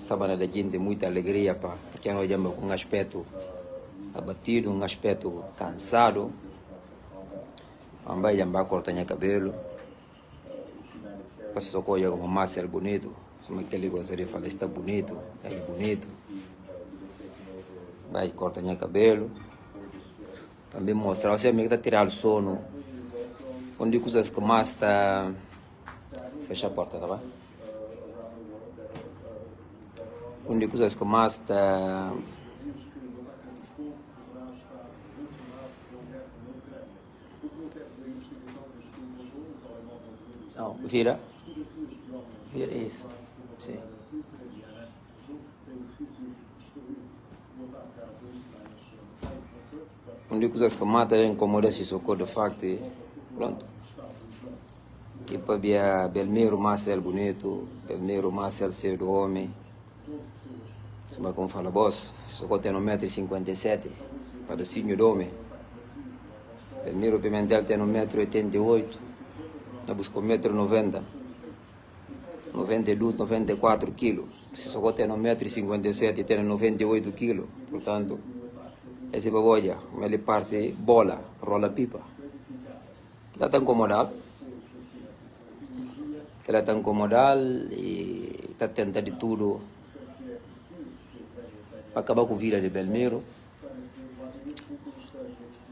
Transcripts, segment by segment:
semana da gente muita alegria, pá, porque nós estamos com um aspecto abatido, um aspecto cansado. Ambaye jamba corta minha cabelo. Passa só coisa como massa bonito. Só que ele gostaria de falar está bonito, é bonito. Vai corta minha cabelo. Também mostrar, você amigo está tirar o sono. Onde coisas que mais está fecha a porta, tá bem? Que mais está Não, vira. Vira isso. Sim. Onde coisas que mata incomoda se socorro de facto. Pronto. E para ver Belmiro Marcel bonito, Belmiro Marcel ser do homem. Como como fala boss, socorro tem 1,57m, padecinho do homem. Belmiro Pimentel tem 1,88m. Eu busco 1,90m. 92, 94 quilos. Só tem 1,57m e tem 98 quilos. Portanto, esse baboja, como ele parece bola, rola pipa. Ela está incomodado. Ela está incomodado e está tentando de tudo para acabar com a vida de Belmiro.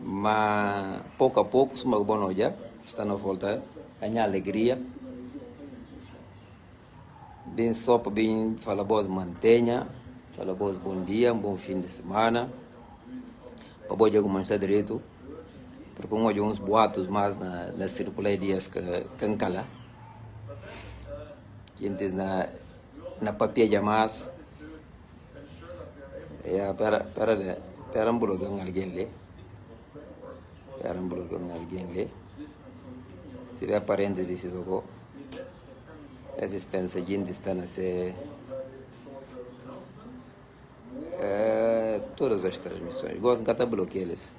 Mas pouco a pouco, uma boa já está na volta, ganhar alegria. Bem só para bem falar boas mantenha, falar boas bom dia, um bom fim de semana. Para boa dia começar direito, porque de uns boatos mais na, na circular dias que cancala. Na na papia mais. Ya para para para um bloco alguém lê. Para um bloco alguém lê. Se vê parente desse jogo. Esses pensadinhos estão a ser é, todas as transmissões. Gosto de bloquear eles.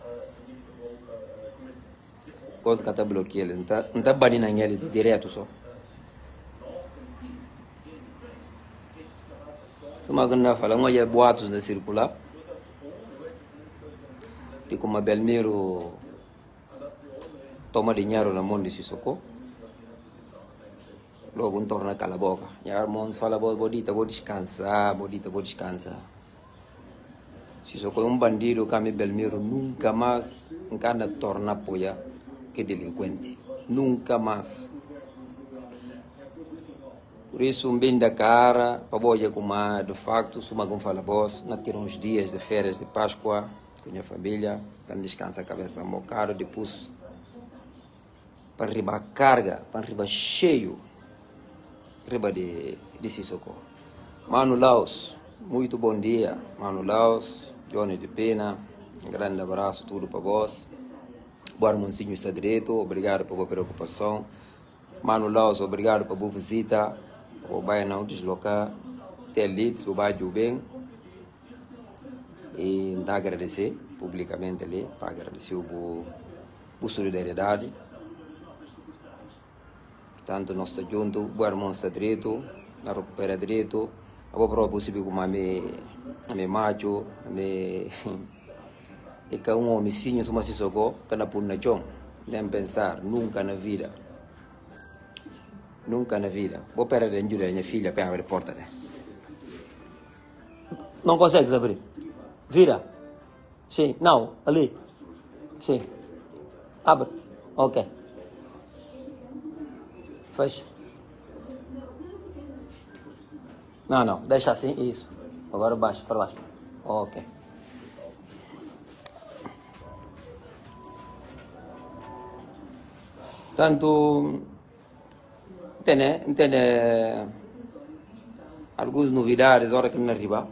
Gosto de bloquear eles. Não está banindo eles de direto só. Se uma grande fala, uma é boatos na circular. E como Belmiro toma dinheiro na mão de Sissoko. Logo um torna cala a boca. E a irmãos fala, bodita, vou descansar, bodita, vou descansar. Sissoko é um bandido, Cami Belmiro nunca mais encarna torna apoia que delinquente. Nunca mais. Por isso, um bem da cara, para boia como de facto, suma como fala boss, não uns dias de férias de Páscoa com a minha família, para descansar a cabeça um bocado, depois para riba carga, para riba cheio, riba de, de Sissoko. Mano Laos, muito bom dia, Mano Laos, Johnny de Pena, um grande abraço, tudo para vós. Boa Monsinho está direito, obrigado pela preocupação. Mano Laos, obrigado pela boa visita. O bairro não deslocar, ter leads, o bairro bem. E dá agradecer publicamente ali, para agradecer o por solidariedade. Portanto, nós estamos juntos, o irmão está direito, a recupera direito. A própria possível como a me, a me macho, a me... E que um homicinho, se você socou, que na puna chão. Nem pensar, nunca na vida. Nunca na vida. Vou parar de ajudar a minha filha para abrir a porta. Não consegues abrir? Vira. Sim, não, ali. Sim. Abre. Ok. Fecha. Não, não, deixa assim, isso. Agora baixa, para baixo. Ok. Tanto, entende, entende algumas novidades, hora que não arriba,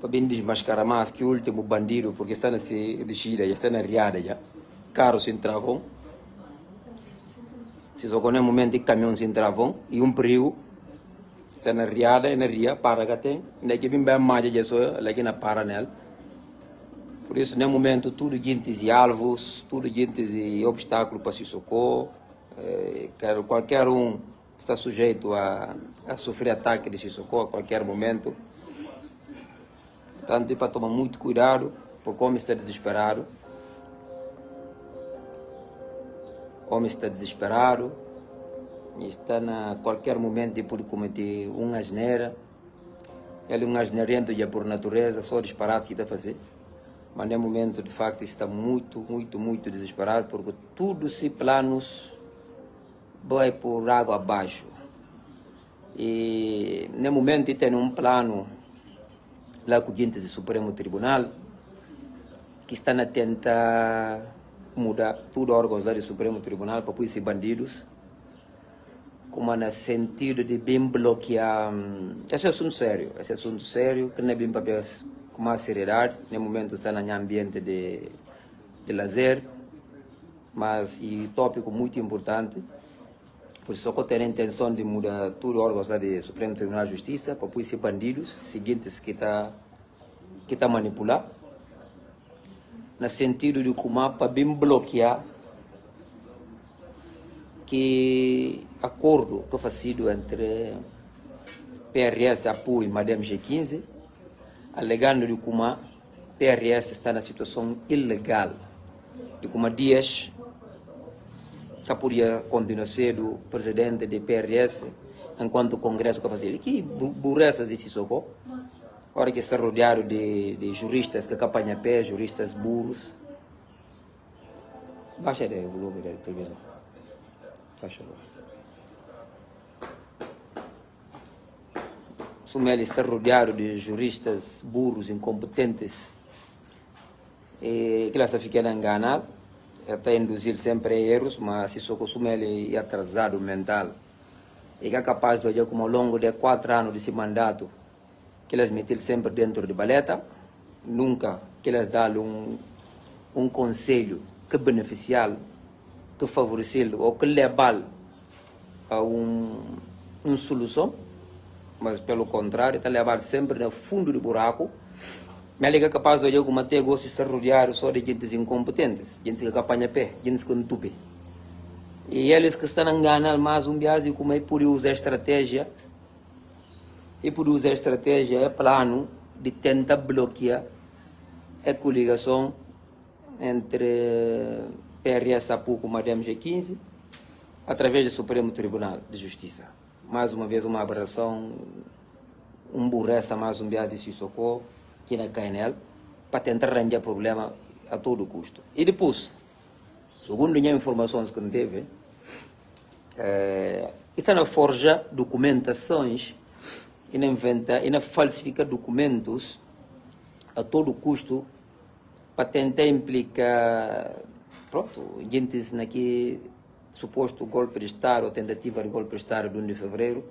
para bem desmascarar mais que o último bandido, porque está na descida, já está na riada já, carros se entravam, se só é momento de caminhão se entravam, e um perigo, está na riada, na ria, para que tem, ainda que bem bem mais já só, lá que na para por isso, no momento, tudo gente e alvos, tudo gente e obstáculo para se socorrer. É, qualquer um está sujeito a, a sofrer ataque de Sissoko a qualquer momento. Portanto, é para tomar muito cuidado, porque o homem está desesperado. O homem está desesperado e está a qualquer momento de poder cometer uma asneira. Ele é um asneirento já por natureza, só disparado que está a fazer. Mas no momento, de facto, está muito, muito, muito desesperado, porque tudo se planos vai por água abaixo. E no momento tem um plano lá com o do Supremo Tribunal que está a tentar mudar tudo órgãos lá do Supremo Tribunal para pôr esses bandidos como no sentido de bem bloquear esse é assunto sério esse é assunto sério que não é bem para com mais seriedade no momento está em ambiente de, de lazer mas e tópico muito importante por isso, eu tenho a intenção de mudar tudo o órgão do Supremo Tribunal de Justiça para esses bandidos seguintes que está que tá manipular, no sentido de como para bem bloquear que acordo que feito entre PRS Apu e Madame G15, alegando de como PRS está na situação ilegal, de como Dias que podia continuar sendo presidente do PRS enquanto o Congresso que fazia. Que burressas esse soco. Ora que está rodeado de, de juristas que apanham pé, juristas burros. Baixa o volume da televisão. Baixa o Sumeli está rodeado de juristas burros, incompetentes, e que ela está ficando enganado até induzir sempre erros, mas só costuma ele é atrasado mental. E que é capaz de olhar como ao longo de quatro anos desse mandato, que eles metem sempre dentro de baleta, nunca que eles dão um, um conselho que beneficial, que favorecer ou que levar a um, uma solução, mas pelo contrário, está levar sempre no fundo do buraco Meli é capaz de gosto de ser rodeado só de gente incompetentes, gente que apanha pé, gente que não tupe. E eles que estão a enganar mais um biase como é por usar estratégia, e por usar estratégia é plano de tentar bloquear a coligação entre PRS APU com Madame G15 através do Supremo Tribunal de Justiça. Mais uma vez uma aberração, um burressa mais um biase de socorro aqui na KNL para tentar arranjar problema a todo custo. E depois, segundo as informações que teve, é, está a forjar documentações e na inventa e na falsificar documentos a todo custo para tentar implicar pronto, gente naquele suposto golpe de Estado ou tentativa de golpe de Estado de 1 de fevereiro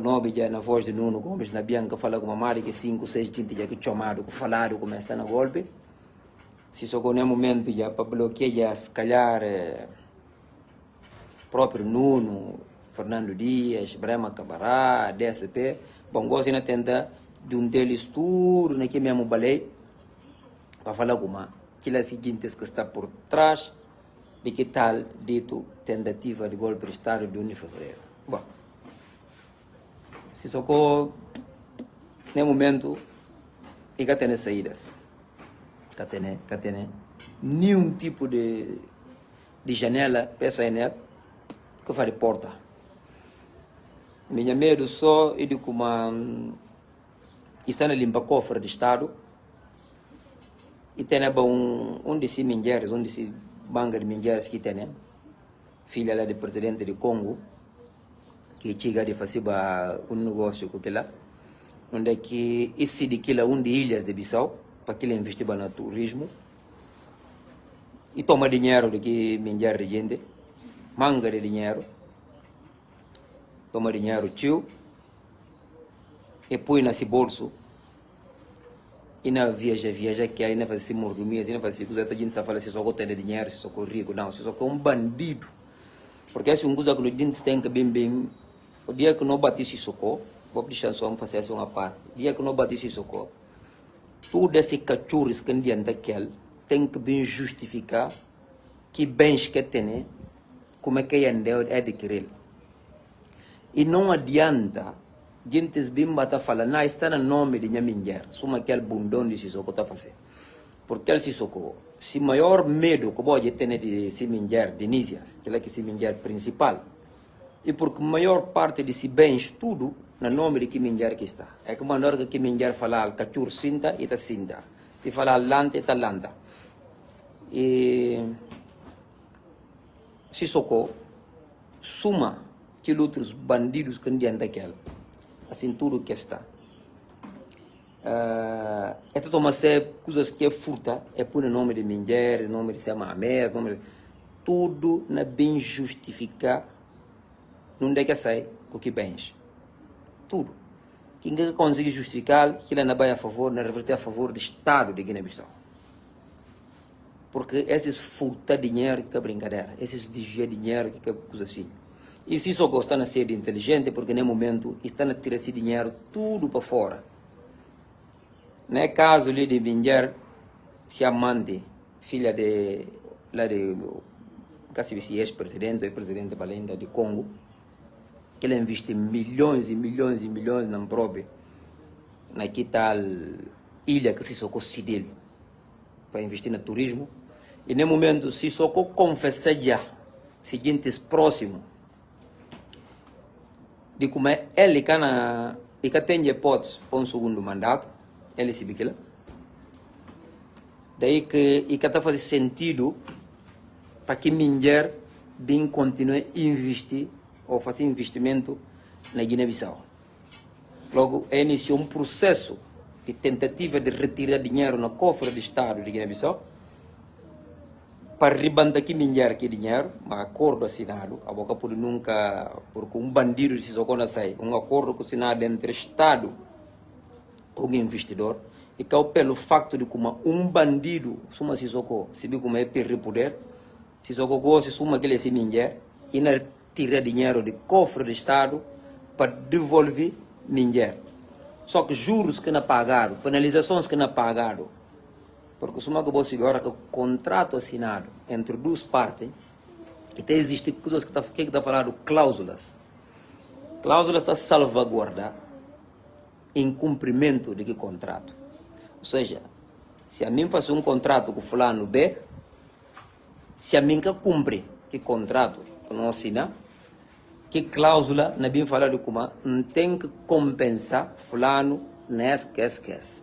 que já na voz de Nuno Gomes na Bianca fala com uma mari que cinco, seis gente já que chamado, que falaram como está na golpe. Se só no momento já para bloquear, se calhar, é, próprio Nuno, Fernando Dias, Brema Cabará, DSP, bom, gosto de tentar de um deles tudo naquele mesmo balei para falar com uma aquilo seguinte que está por trás de que tal dito tentativa de golpe de Estado de 1 de fevereiro. Bom, Sissoko, no momento, e cá tem saídas. Cá tem, cá tem nenhum tipo de, de janela, peça nela, que faz de porta. Minha medo só é de como está na limpa cofre de Estado e tem um, um desses mingueiros, um desses banca de mingueiros que tem, filha lá do presidente do Congo, que chega de fazer um negócio com aquela onde é que esse de aquela um de ilhas de Bissau para que ele investir no turismo e toma dinheiro de que milhar de gente manga de dinheiro. Toma dinheiro tio e põe nesse bolso e na viaja viaja que aí não faz mordomias e não faz coisa a gente fala se só tem dinheiro se só rico não se só um bandido porque esse um coisa que a gente tem que bem bem o dia que não batisse socorro, vou deixar só fazer assim uma parte. O dia que não batisse socorro, tudo esse cachorro que adianta daquele tem que bem justificar que bens que tem, como é que é adquirir. E não adianta gente bimba tá falando, não, está no nome de minha mulher, suma aquele bundão de Sissoko tá fazendo. Porque ele Sissoko, se maior medo que pode ter de si mulher, de Nícia, que é que se mulher principal, e porque maior parte de si bens, tudo, no nome de mulher que está. É que mandar que mulher falar, cachur sinta e sinta. Se falar lanta, tá lanta. E Sissoko, suma que outros bandidos que andam daquela assim tudo que está. Uh, é tudo uma série coisas que é fruta, é por nome de mulher, nome de ser mamés, nome de... Tudo na bem justificar, não é que sai o que bens. Tudo. Quem que consegue justificar que ele não vai a favor, não reverter a favor do Estado de Guiné-Bissau. Porque esses furtar dinheiro que é brincadeira, esses desviar dinheiro que é coisa assim. E se só está a ser inteligente, porque no momento está a tirar esse dinheiro tudo para fora. Não é caso ali de Binger, se amante, filha de, lá de, quase se ex-presidente, ex-presidente Balenda de Congo, que ele investe milhões e milhões e milhões na própria, naquela tal ilha que se socou Cidil, para investir no turismo. E no momento, se socou confessa já, seguintes próximos, de como é ele cana e que tem hipótese para um segundo mandato, ele se biquila. Daí que e que está fazendo sentido para que Minger bem continue a investir ou fazer investimento na Guiné-Bissau. Logo, é iniciou um processo de tentativa de retirar dinheiro no cofre do Estado de Guiné-Bissau para ribanda que minhar aqui dinheiro, um acordo assinado, a boca por nunca, porque um bandido se socou sai, um acordo assinado entre Estado e o investidor, e que pelo facto de como um bandido, suma se socou, se viu como é perder poder, se socou gosta, suma que ele se minhar, e não tira dinheiro de cofre do Estado para devolver minhar. Só que juros que não pagaram, penalizações que não pagaram, porque se uma você agora que o contrato assinado entre duas partes, e tem existe coisas que está que está falando cláusulas. Cláusulas está salvaguardar em cumprimento de que contrato. Ou seja, se a mim faço um contrato com fulano B, se a mim que cumpre que contrato que não assina, que cláusula na bem falar de como não tem que compensar fulano nesse que esquece.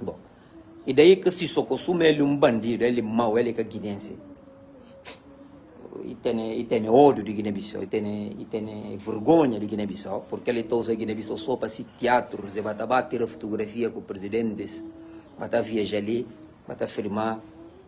Bom, e daí que se só consume ele um bandido, ele mau, ele é guinense. E tem, tem ódio de Guiné-Bissau, e tem, tem vergonha de Guiné-Bissau, porque ele usa Guiné-Bissau só para se teatros, e vai bater fotografia com presidentes, vai viajar ali, vai filmar,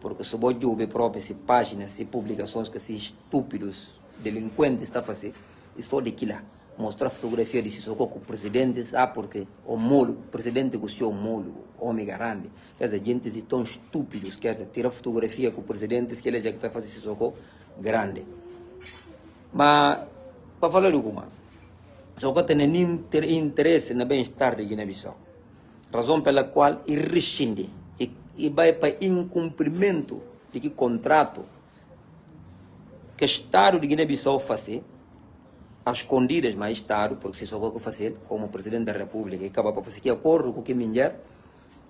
porque se pode ver próprias páginas e publicações que esses estúpidos delinquentes estão fazendo, e só de lá mostrar fotografia de Sissoko com presidentes, ah, porque o molo, o presidente gostou o molo, homem grande. Quer dizer, gente tão estúpidos, quer dizer, tirar fotografia com presidentes que ele já está fazendo Sissoko grande. Mas, para falar de alguma, Sissoko tem interesse no bem-estar de Guiné-Bissau. Razão pela qual ele rescinde e, e vai para incumprimento de que contrato que o Estado de Guiné-Bissau faz às escondidas mais tarde, porque se só que fazer, como presidente da República, e acaba para fazer que acordo com o que mulher,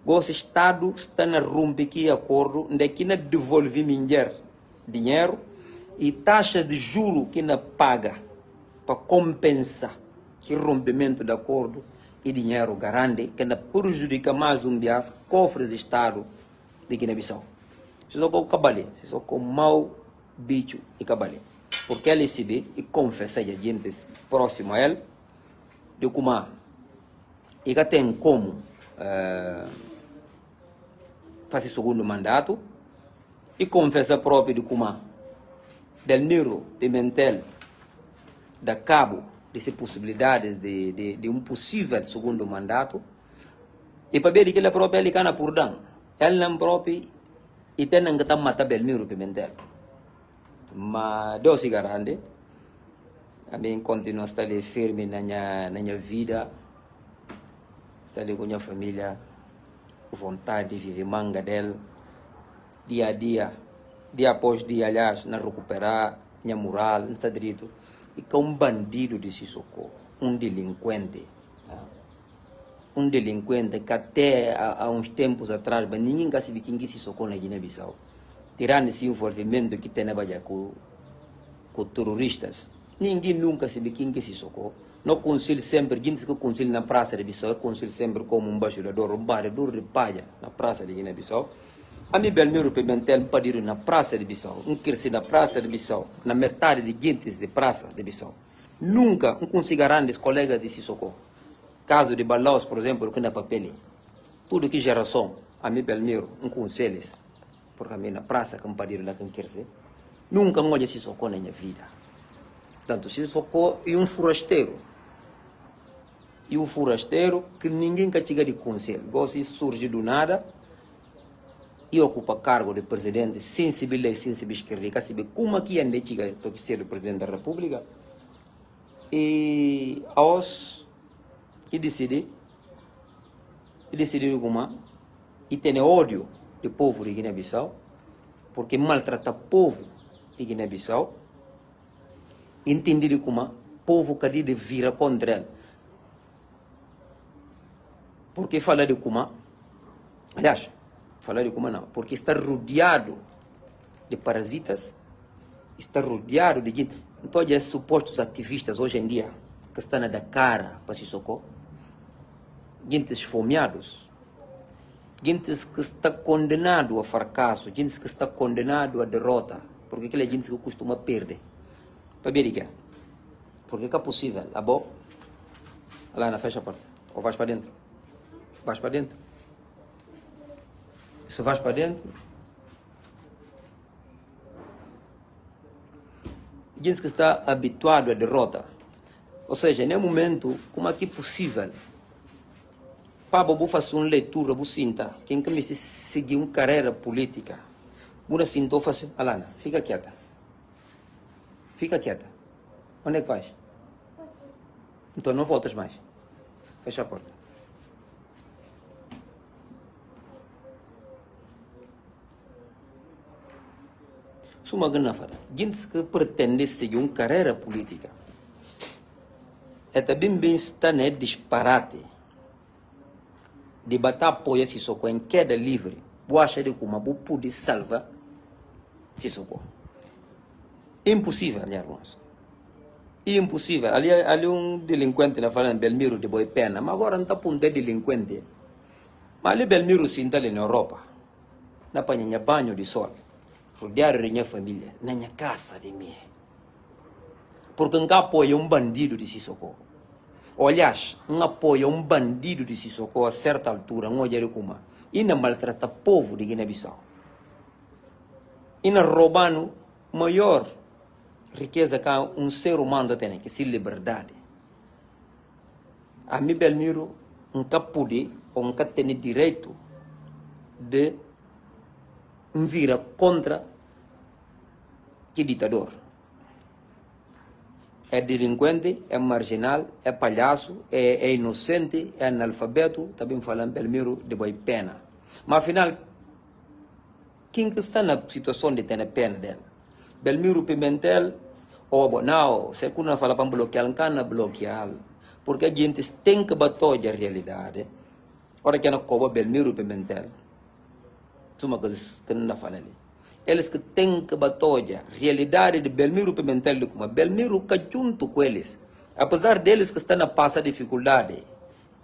o Estado está na rompe que acordo, de que não devolve mulher dinheiro e taxa de juro que não paga para compensar que rompimento de acordo e dinheiro grande que não prejudica mais um dia cofres do Estado de Guiné-Bissau. Se só com cabale, se só com mau bicho e cabale porque se vê e confessa a gente próximo a ele de como e tem como uh, fazer segundo mandato. E confessa próprio de como Del Niro Pimentel da cabo dessas possibilidades de, de, de um possível segundo mandato. E para ver que ele próprio ele cana por dan ele não próprio e tem que estar matando Del Niro Pimentel ma Deus se garante a mim continua a estar firme na minha, na minha vida. Estar com minha família vontade de viver manga dela dia a dia. Dia após dia aliás na recuperar minha moral não está direito. E que um bandido de Sissoko, um delinquente. Um delinquente que até há, uns tempos atrás, mas ninguém sabe quem é Sissoko na Guiné-Bissau. Tirando esse envolvimento que tem com, com terroristas, ninguém nunca sabe quem é Sissoko. No conselho sempre, diz que conselho na praça de Bissau, é conselho sempre como um bajulador, um barredor de palha na praça de Guiné-Bissau. A mim, Belmiro Pimentel, pediram na praça de Bissau, um cresci na praça de Bissau, na metade de guintes de praça de Bissau. Nunca um consigaram os colegas de Sissoko. Caso de Balaus, por exemplo, que na papel. Tudo que geração, a mim, Belmiro, um conselho, porque a na praça que me pediram lá que cresci, nunca olhei Sissoko na minha vida. Portanto, Sissoko é um forasteiro e o forasteiro que ninguém castiga de conselho. Gosta surge do nada e ocupa cargo de presidente sem saber lei, sem saber como aqui é chega para ser o presidente da república. E aos e decidi e decidi como e tem ódio do povo de Guiné-Bissau porque maltrata o povo de Guiné-Bissau entendido como povo que de vira contra ele porque falar de Kuma? Aliás, falar de Kuma não. Porque está rodeado de parasitas, está rodeado de gente. Então, é supostos ativistas hoje em dia que estão a dar cara para se socorrer. Gente esfomeados. Gente que está condenado a fracasso. Gente que está condenado a derrota. Porque aquela gente que costuma perder. Para ver Porque é possível. Boa? Lá na fecha a porta. Ou vais para dentro? Vais para dentro. Se vais para dentro, diz que está habituado à derrota. Ou seja, nem momento, como é que é possível? Para vou fazer uma leitura, vou sinta, quem que me seguir uma carreira política, vou sinto fazer, Alana, fica quieta. Fica quieta. Onde é que vais? Então não voltas mais. Fecha a porta. Suma ganafara. Gente que pretende seguir uma carreira política. É também bem está né, disparate. Bata apoio a en ke de livre. bo acha de bo vou salva sisoko. Impossível, aliás, irmãos. Impossível. Ali, ali um delinquente na falando Belmiro de boy pena, mas agora não está de delinquente. Mas ali Belmiro si ali na Europa. Na panha banho de sol rodear minha família, na minha casa de mim. Porque não apoia um bandido de Sissoko. Aliás, não apoia um bandido de Sissoko a certa altura, não olha como. E não maltrata povo de Guiné-Bissau. E não roubando maior riqueza que um ser humano tem, que é liberdade. A mim, Belmiro, nunca pude ou nunca tem direito de vira contra que ditador. É delinquente, é marginal, é palhaço, é, é inocente, é analfabeto, também falando Belmiro de boi pena. Mas afinal, quem que está na situação de ter pena dela? Belmiro Pimentel, ou não, se não fala para bloquear, não can bloquear, porque a gente tem que bater a realidade. Ora que não coba Belmiro Pimentel, uma coisa que não fala ali eles que têm que batalhar realidade de Belmiro Pimentel de Kuma. Belmiro está junto com eles. Apesar deles que estão na passa dificuldade,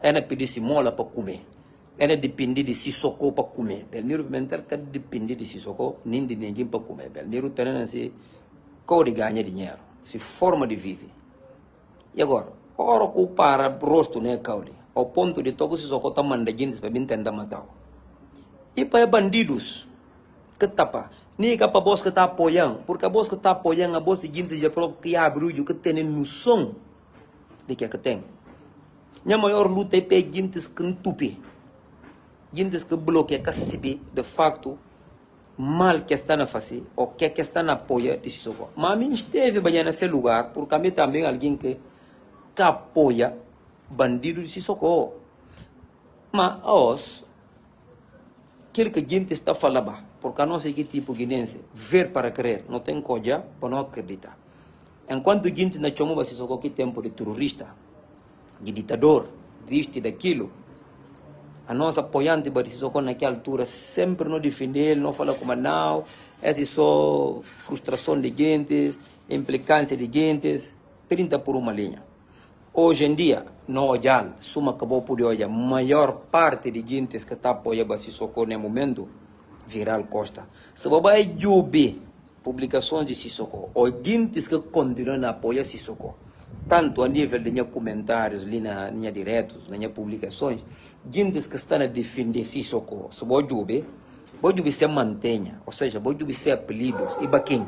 na pedir mola para comer. É na depender de si socorro para comer. Belmiro Pimentel quer depender de si socorro, nem de ninguém para comer. Belmiro tem se de ganha dinheiro, se forma de viver. E agora, ora que o para rosto né, Cauri, ao ponto de todo se socorro está mandando gente para me entender matar. E para bandidos, que tapa, ni ka pa bos está apoiando, porque a bos que está apoiando, a bos seguinte já próprio que há barulho que tem noção de que é que tem. Minha maior luta é para gente que entupe, gente que bloqueia, de facto mal que está na face ou que que está na apoia de socorro. Mas a mim esteve bem nesse lugar, porque a mim também alguém que, que apoia bandido de socorro. Mas os, aquele que porque a sei que tipo guinense, ver para crer, não tem coisa para não acreditar. Enquanto gente na chama se só que tempo de terrorista, de ditador, disto e daquilo, a nossa apoiante socorrer naquela altura sempre não defender, não fala como não, essa é só frustração de gente, implicância de gente, 30 por uma linha. Hoje em dia, não olhar, suma acabou por olhar, maior parte de gente que está apoiando a Sissoko no momento, viral Costa. Se você vai ver publicações de Sissoko, gente que continuam a apoiar Sissoko, tanto a nível de comentários, ali na minha diretos, nas minhas publicações, gente que estão a defender Sissoko, se você ver, você se mantenha, ou seja, você se apelidos, e baquim.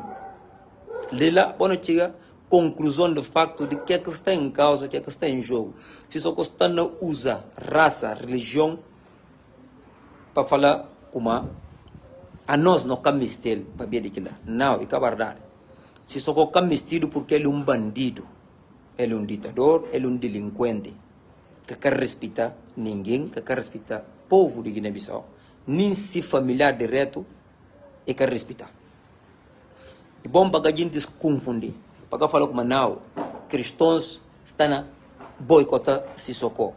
Lila, quando chega conclusão do facto de que é que está em causa, que é que está em jogo. Sissoko está não usa raça, religião, para falar como a nós não camistelo para ver aquilo. Não, é verdade. Sissoko camistelo porque ele é um bandido. Ele é um ditador, ele é um delinquente. Que quer respeitar ninguém, que quer respeitar o povo de Guiné-Bissau nem se familiar direto e quer respeitar. É bom para a gente se confundir. Para falar como não, cristãos estão a boicotar Sissoko.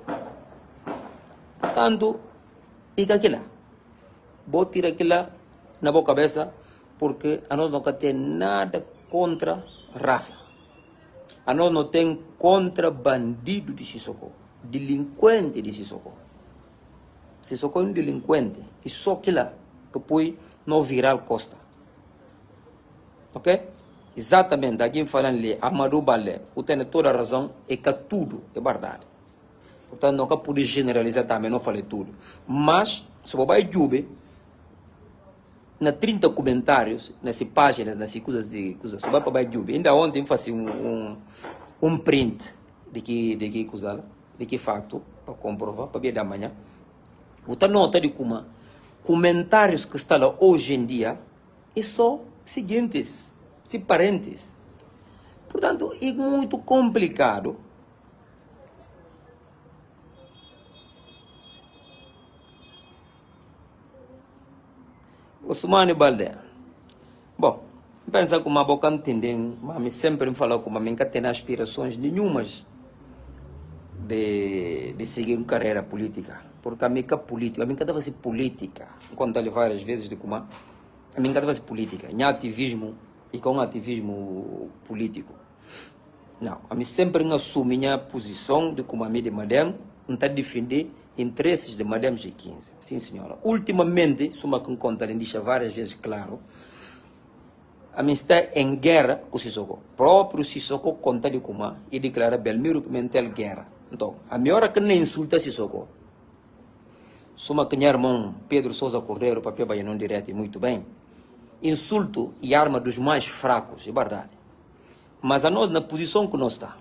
Portanto, e aquilo. Vou tirar aquilo na boa cabeça, porque a nós não tem nada contra raça. A nós não tem contra bandido de Sissoko, delinquente de Sissoko se só um delinquente e só que lá que põe no viral costa. Ok? Exatamente, aqui falando ali, Amadou Balé, o tem toda a razão e que tudo é verdade. Portanto, nunca pude generalizar também, não falei tudo. Mas, se você vai jube, na 30 comentários, nessas páginas, nessas coisas de coisas, vai para jube, ainda ontem fiz um, um, um print de que, de que coisa, de que facto, para comprovar, para ver da manhã. Você nota de como comentários que estão lá hoje em dia é só seguintes, se parentes. Portanto, é muito complicado. Osmane Balde. Bom, pensa como a boca entender, mas sempre me fala como a mim tem aspirações nenhumas de, de seguir uma carreira política porque a minha política, a minha cada vez política, enquanto várias vezes de como a minha cada vez política, em ativismo e com ativismo político. Não, a mim sempre assumo minha posição de como a minha de madame, não está defender interesses de madame G15. Sim, senhora. Ultimamente, suma com conta, ele deixa várias vezes claro, a mim está em guerra com o Sissoko. Próprio Sissoko conta de como e declara Belmiro Pimentel guerra. Então, a minha hora que nem insulta Sissoko, Suma que irmão Pedro Souza Cordeiro, papel baiano direto muito bem. Insulto e arma dos mais fracos, é verdade. Mas a nós, na posição que nós está,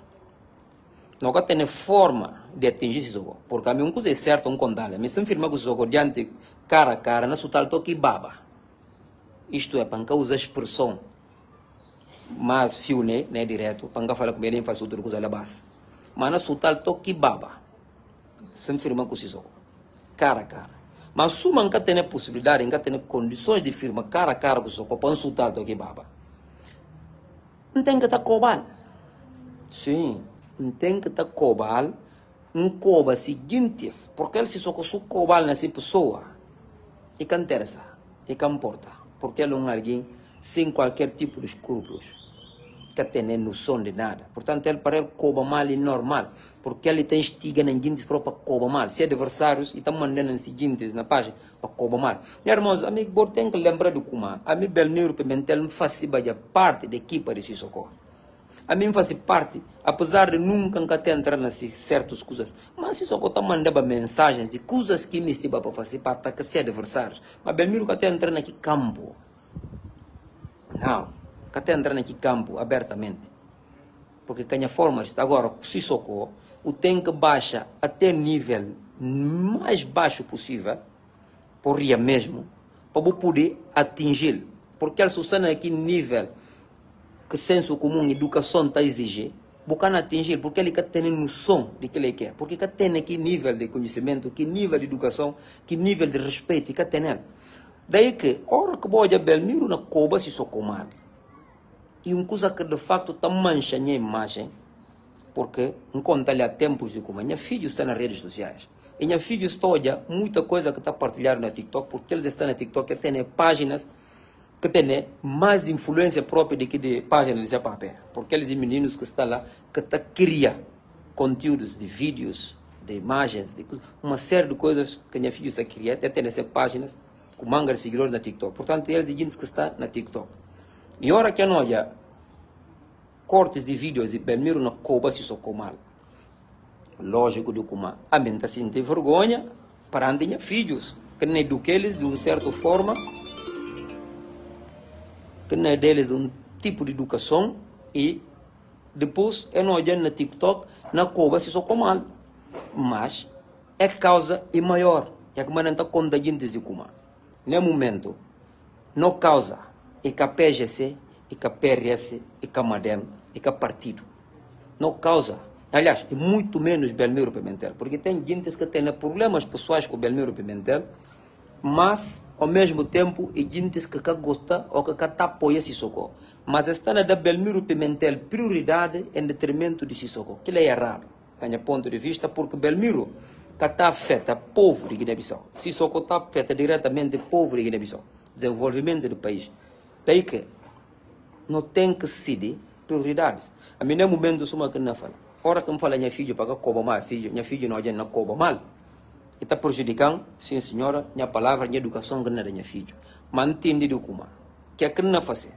não tem forma de atingir esse jogo. Porque a mim, um coisa é certo, um condale. Mas se firma com o jogo diante, cara a cara, na sua tal que baba. Isto é, para usar expressão mas fio né, né direto, para falar com ele, faz outra coisa lá base. Mas na sua tal que baba. Se firma com o jogo cara a cara. Mas se nunca tem possibilidade, nunca tem condições de firma cara a cara com o seu para consultar aqui baba. Não tem que estar cobal. Sim, não tem que estar cobal. Um coba seguintes, porque ele se com cobal nessa pessoa. E que interessa, e que importa, porque ele é um alguém sem qualquer tipo de escrúpulos que tem noção de nada. Portanto, ele para ele cobra mal e normal, porque ele tem estiga na gente para cobra mal. Se é adversários, e está mandando os seguintes na página para cobra mal. E, irmãos, amigo, tem que lembrar do como a mim, Belmiro Pimentel, faz parte da equipa de socorro. A mim faz parte, apesar de nunca ter entrado nessas certas coisas. Mas se só está mandando mensagens de coisas que me estive para fazer parte, que se adversários. Mas Belmiro está entrando aqui campo. Não que até entrar naquele campo abertamente. Porque quem forma está agora, se socorro, o tem que baixa até nível mais baixo possível, por ria mesmo, para poder atingir. Porque ele sustenta aqui nível que senso comum, educação está exigir, buscando atingir, porque ele quer ter noção de que ele quer, porque quer ter aqui nível de conhecimento, que nível de educação, que nível de respeito, que tem Daí que, hora que boa Belmiro na coba se socomar e uma coisa que de facto está mancha a imagem, porque ali há tempos de como minha filho está nas redes sociais. E minha filho está olha muita coisa que está partilhando na TikTok, porque eles estão na TikTok e têm páginas que têm mais influência própria do que de páginas de papel. Porque eles meninos que estão lá, que estão criando conteúdos de vídeos, de imagens, de uma série de coisas que minha filha está criando, até tem essas páginas com manga de seguidores na TikTok. Portanto, eles dizem que está na TikTok. E hora que não olha cortes de vídeos de Belmiro na Coba se socou mal. Lógico do Kuma. A mim está sentindo vergonha para andar filhos, que nem eduque eles de uma certa forma, que nem deles um tipo de educação e depois eu não olhando na TikTok, na Coba se socou mal. Mas é causa e maior. É que não está contagiando de Kuma. No momento, não causa e com a PGC, e com a PRS, e com a MADEM, e com a partido. Não causa. Aliás, e muito menos Belmiro Pimentel, porque tem gente que tem problemas pessoais com Belmiro Pimentel, mas, ao mesmo tempo, e gente que gosta ou que está apoia Sissoko. Mas está na da Belmiro Pimentel prioridade em detrimento de Sissoko, que é errado, a meu ponto de vista, porque Belmiro está afeta o povo de Guiné-Bissau. Sissoko está afeta diretamente o povo de Guiné-Bissau, desenvolvimento do país. Daí que não tem que decidir prioridades. A mim, no momento, sou uma que não fala. Ora que me fala minha filha para que cobra mal, filho, minha filha não é na cobra mal. E está prejudicando, sim senhora, minha palavra, minha educação é da minha filha. Mantém de como que que não fazer.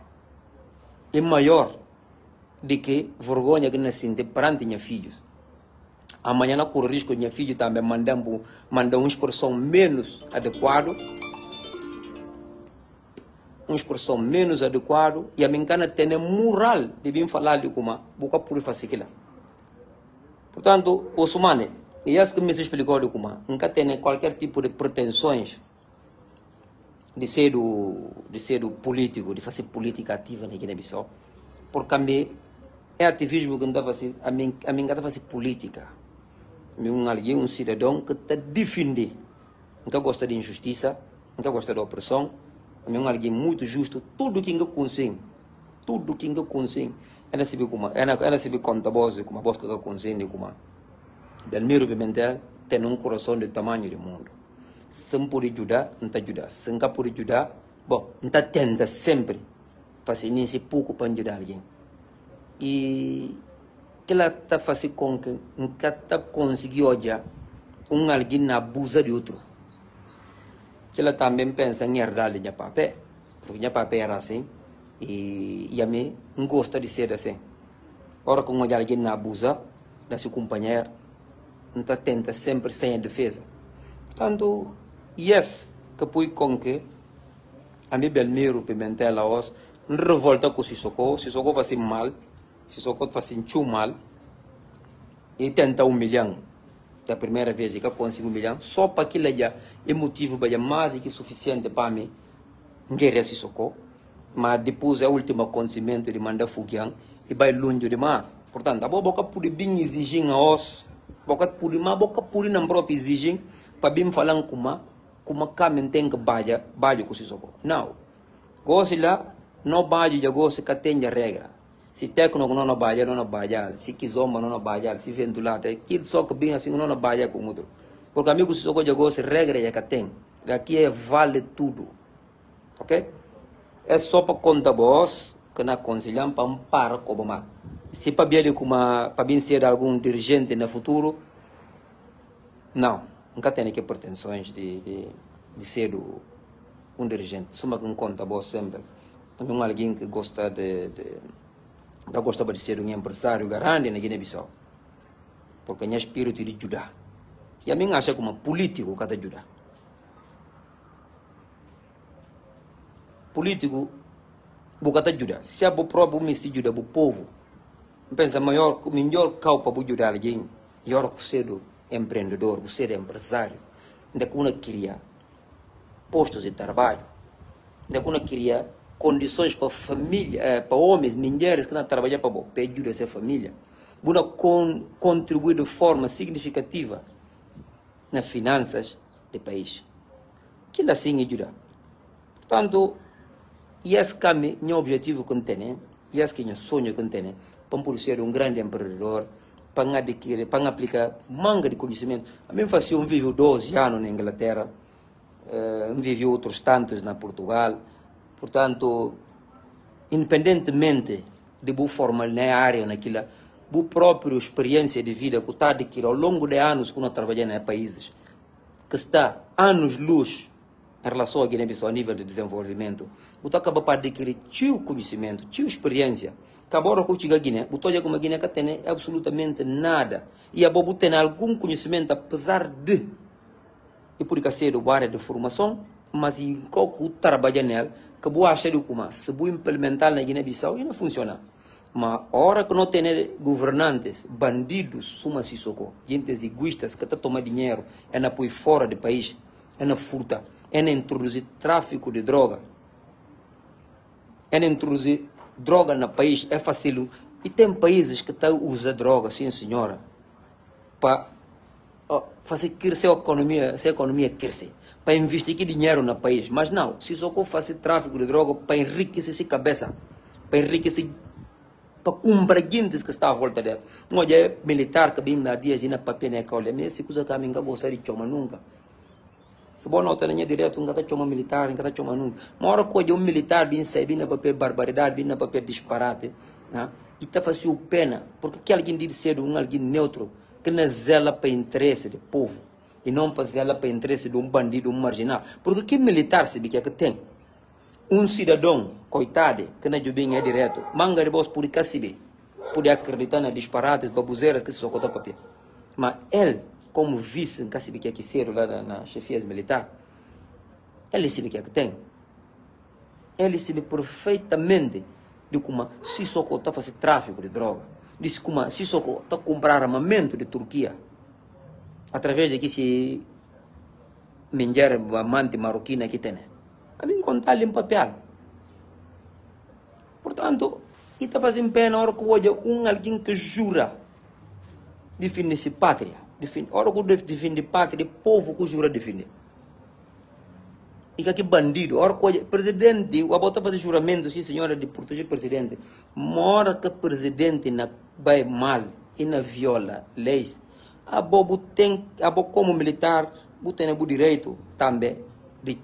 É maior do que vergonha que não sente perante minha filhos. Amanhã não corre risco minha filha também mandar uma expressão menos adequada uma expressão menos adequada e a mengana tem moral de vir falar de como boca por fazer aquilo. Portanto, o Sumane, e que me explicou de como nunca tem qualquer tipo de pretensões de ser do, de ser do político, de fazer política ativa na Guiné-Bissau, porque a mim é ativismo que dá fazer, a mim a mim fazer política. Um alguém, um cidadão que está defender, nunca gosta de injustiça, nunca gosta de opressão, é um alguém muito justo, tudo que eu consigo, tudo que eu consigo, ela se como, ela, ela se conta boas, como a voz que eu consigo, como, Belmiro Pimentel tem um coração do tamanho do mundo. Se não pode ajudar, não está ajudar. Se não pode ajudar, bom, não está tenta sempre fazer nesse pouco para ajudar alguém. E que ela está fazendo com que nunca está conseguindo olhar um alguém abusa de outro que ela também pensa em herdar a minha papel, porque minha papel era assim, e, e a mim não gosta de ser assim. Ora, quando alguém não abusa da sua companheira, não tenta sempre sem a defesa. Portanto, yes, que foi com que a mim Belmiro Pimentel aos revolta com o Sissoko, Sissoko faz mal, Sissoko faz mal, e tenta humilhar da primeira vez que eu consigo um milhão, só para aquilo já é motivo para mais que suficiente para mim, se socorro, mas depois é o último acontecimento de mandar fugian e vai longe demais. Portanto, a boca por bem exigir a os, boca por uma boca por não próprio exigir para bem falar com uma, com uma caminho tem que baia, baia com se socorro. Não. Gosto lá, não baia já gosto que tenha regra. Si técnico não trabalha, não trabalha. Se kizomba não trabalha. Se ventulata, aquilo só que bem assim não trabalha com outro. Porque amigo, se só que gosta, regra é que tem. Aqui é vale tudo. Ok? É só para conta boss que na aconselham para amparar como mal. Se bem ser algum dirigente no futuro, não. Nunca tem aqui pretensões de, de, de ser um dirigente. Só que um conta boss sempre. Também alguém que gosta de, de eu gostava de ser um empresário grande na Guiné-Bissau. Porque tinha espírito de ajudar. E a mim acha como político cada ajudar. Político, bocata ajuda. Se a bo próprio me se ajuda o povo, pensa maior, melhor causa para ajudar alguém, melhor ser empreendedor, ser empresário, onde que uma queria postos de trabalho, onde que uma queria condições para família, eh, para homens, mulheres que não trabalham para bom, para ajudar essa família, para con, contribuir de forma significativa nas finanças do país. Que assim ajuda. Portanto, esse caminho, o objetivo que e esse que é sonho que tem, para ser um grande empreendedor, para adquirir, para aplicar manga de conhecimento. A mim fazia um viveu 12 anos na Inglaterra, uh, viveu outros tantos na Portugal, portanto, independentemente de boa forma na área, naquela, boa própria experiência de vida que está adquirindo ao longo de anos que eu trabalhei em países, que está anos-luz em relação à Guiné-Bissau a nível de desenvolvimento, você acaba para adquirir tio conhecimento, tio experiência, que agora que chega a Guiné, você como Guiné que tem absolutamente nada, e a Bobo tem algum conhecimento apesar de, e por ser do área de formação, mas em qualquer trabalho nela, que boa acha de como se vou implementar na Guiné-Bissau e não funciona. Mas a hora que não tem governantes, bandidos, suma sissoko, gente egoístas que estão tomando dinheiro, é na pôr fora do país, é na furta, é na introduzir tráfico de droga, é na introduzir droga no país, é fácil. E tem países que estão usando droga, sim senhora, para fazer crescer a economia, se a economia crescer, para investir dinheiro no país. Mas não, se só fazer tráfico de droga para enriquecer essa cabeça, para enriquecer para cumprir guindes que está à volta dela. Não é militar que vem na dias e na papel na caule, mas se coisa que a mim gosta de chama nunca. Se bom nota na direto, nunca tá chama militar, nunca tá chama. Uma hora que um militar vem sair, vem na papel barbaridade, vem na papel disparate, né? e está fazendo pena, porque que alguém diz ser um alguém neutro, que não zela para interesse do povo, e não para zela para interesse de um bandido, um marginal. Porque que militar se que é que tem? um cidadão, coitado, que não é direto, manga de bolsa por cacibe, pode acreditar na disparates, babuzeiras que se socota papel. Mas ele, como vice, que é ser lá na, na chefia militar, ele sabe que é que tem. Ele sabe perfeitamente de como se socota fazer tráfico de droga, de como se socota comprar armamento de Turquia, através de que se menjar amante marroquina que tem a mim contar em papel. Portanto, está fazendo pena hora que hoje um alguém que jura defender-se pátria. Defende, hora que defende pátria, povo que jura defender. E que aqui bandido, hora que o presidente, o abota fazer juramento, sim senhora, de proteger o presidente. Mora que o presidente na vai mal e na viola leis. A bobo tem, a bobo como militar, tem o direito também de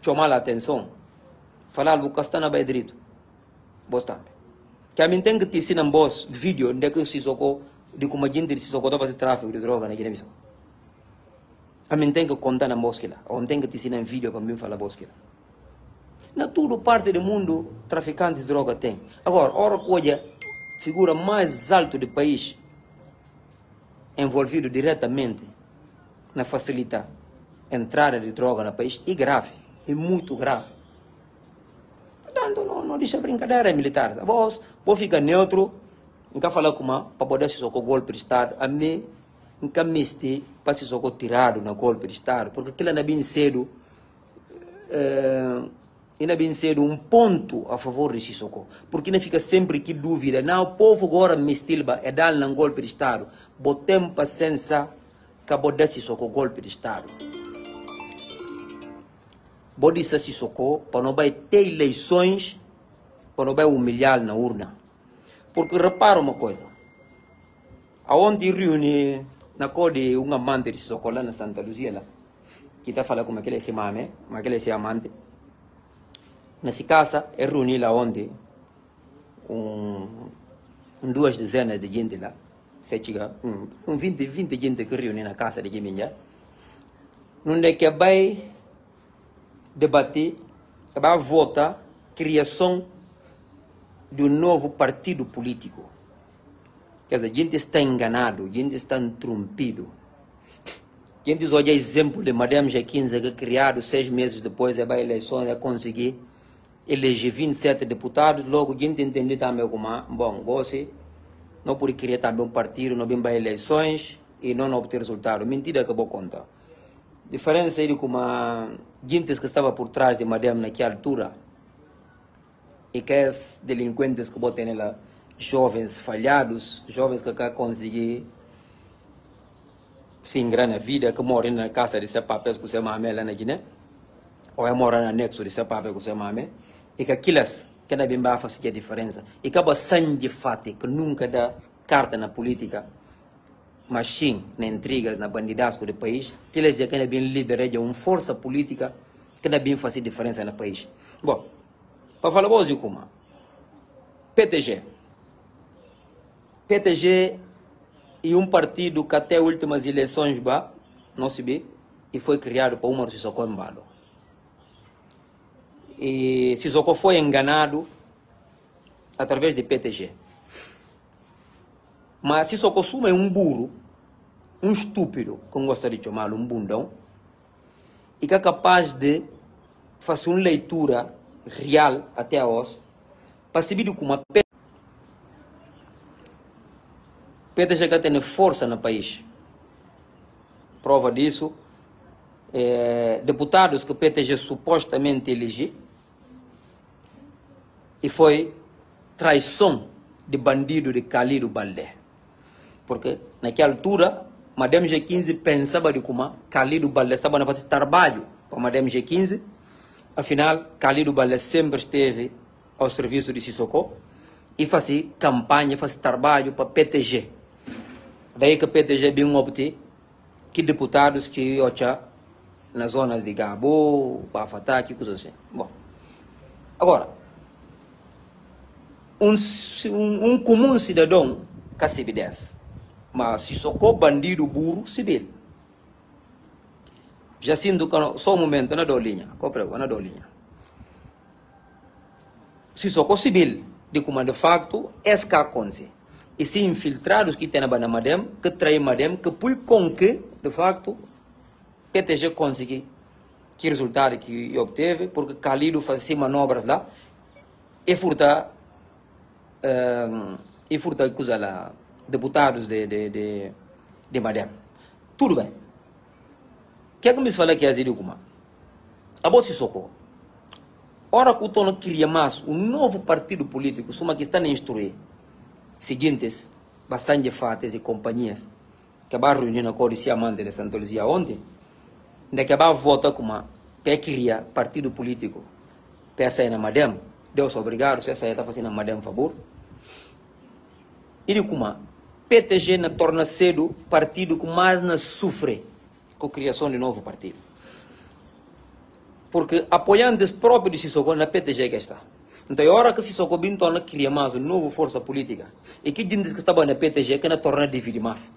chamar a atenção, falar o que está na direito. Bosta. Que a mim tem que te ensinar um vídeo onde que se socorro, a gente se socorro fazer tráfico de droga na Guiné-Bissau. A mim tem que contar na bosquila, ou tem que te ensinar um vídeo para mim falar bosquila. Na tudo parte do mundo, traficantes de droga tem. Agora, ora coisa, figura mais alta do país, envolvido diretamente na facilitar entrada de droga no país, é grave é muito grave. Portanto, não, não deixa brincadeira militar. Vos, vou ficar neutro, nunca falar com uma, para poder se socorrer golpe de Estado. A mim, nunca me este para se socorrer tirado no golpe de Estado, porque aquilo ainda bem cedo, é, ainda bem cedo um ponto a favor de Sissoko. Porque não fica sempre que dúvida. Não, o povo agora me estilba é dar um golpe de Estado. Botem paciência que a poder Sissoko golpe de Estado bodisa Sissoko para não ter eleições, para não humilhar na urna. Porque repara uma coisa, aonde reúne na cor de um amante de Sissoko lá na Santa Luzia, lá, que está falando como aquele se mame, como aquele se amante, nessa casa é reunir lá onde um, duas dezenas de gente lá, se chega, um, um 20, 20 gente que reúne na casa de Giminha, não é que vai debater, vai votar criação de um novo partido político. Quer dizer, a gente está enganado, a gente está entrompido. A gente olha exemplo de Madame Jequinza, que criado seis meses depois da eleição, é conseguir eleger 27 deputados, logo a gente entende também como, bom, você não pode criar também um partido, não para eleições e não obter resultado. Mentira que eu vou contar diferença ele com uma gente que estava por trás de Madame naquela altura e que é delinquentes que botam nela jovens falhados, jovens que querem conseguir se engrar na vida, que moram na casa de seu papéis com seu mamé lá na Guiné, ou é morar no anexo de seu papel com seu mamé, e que aquelas que na bem faz a diferença. E acaba sangue fate, que nunca dá carta na política, mas sim na intrigas, na bandidasco do país, que eles já querem bem liderar uma força política que não bem faz diferença no país. Bom, para falar hoje como PTG. PTG e um partido que até últimas eleições ba, não se vê, e foi criado por Umar Sissoko Mbalo. E Sissoko foi enganado através de PTG. Mas Sissoko Suma é um burro, um estúpido, como gostaria de chamá-lo, um bundão, e que é capaz de fazer uma leitura real até hoje, para se ver como a PTG tem força no país. Prova disso, é, deputados que o PTG supostamente elegeu, e foi traição de bandido de Calido Baldé. Porque naquela altura, Madame G15 pensava de como Calido Baldé estava a fazer trabalho para Madame G15, afinal, Calido Baldé sempre esteve ao serviço de Sissoko e fazia campanha, fazia trabalho para PTG. Daí que o PTG bem obter que deputados que iam nas zonas de Gabo, Bafatá, que coisa assim. Bom, agora, um, um, um comum cidadão que se obedece, mas se socou bandido burro, se que só um momento, na dolinha, comprego, na dolinha. Se socou civil, de como de facto, que acontece e se infiltrados que tem na Madem, que traem Madem, que põe com que, de facto, PTG conseguiu que resultado que obteve, porque Calido fazia manobras lá e furta, um, e furta coisa lá, deputados de, de, de, de Madem. Tudo bem. Que é que me fala que Azidio Kuma? A Bossi Socorro. Ora que o Tono queria mais um novo partido político, uma que está a instruir seguintes, bastante fatos e companhias, que a reunião na Códice Amante de Santa Luzia ontem, de que a vota com pé cria partido político, pé sair na madame, Deus obrigado, se essa está fazendo a madame favor. E de como PTG na torna cedo partido que mais na sofre com criação de novo partido. Porque apoiantes próprios de Sissoko na PTG que está. Então, a hora que combina torna cria mais uma nova força política. E que diz que estava na PTG, que não torna dividir mais.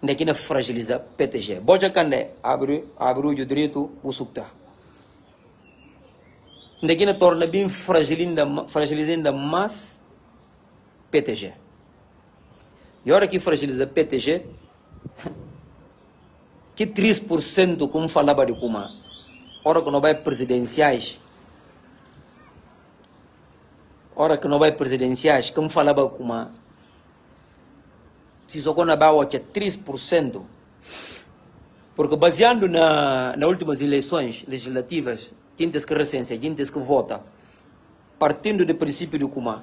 Ainda que não fragiliza PTG. Boja Kandé, abre, abre o direito, o sukta. Ainda que não torna bem fragilizando, fragilizando mais PTG. E a hora que fragiliza PTG, que 3% como falava de Kuma, hora que não vai presidenciais, hora que não vai presidenciais, como falava com uma. Se só quando vai 3%, porque baseando na, nas últimas eleições legislativas, gente que recensem, gente que vota, partindo do princípio de Kuma,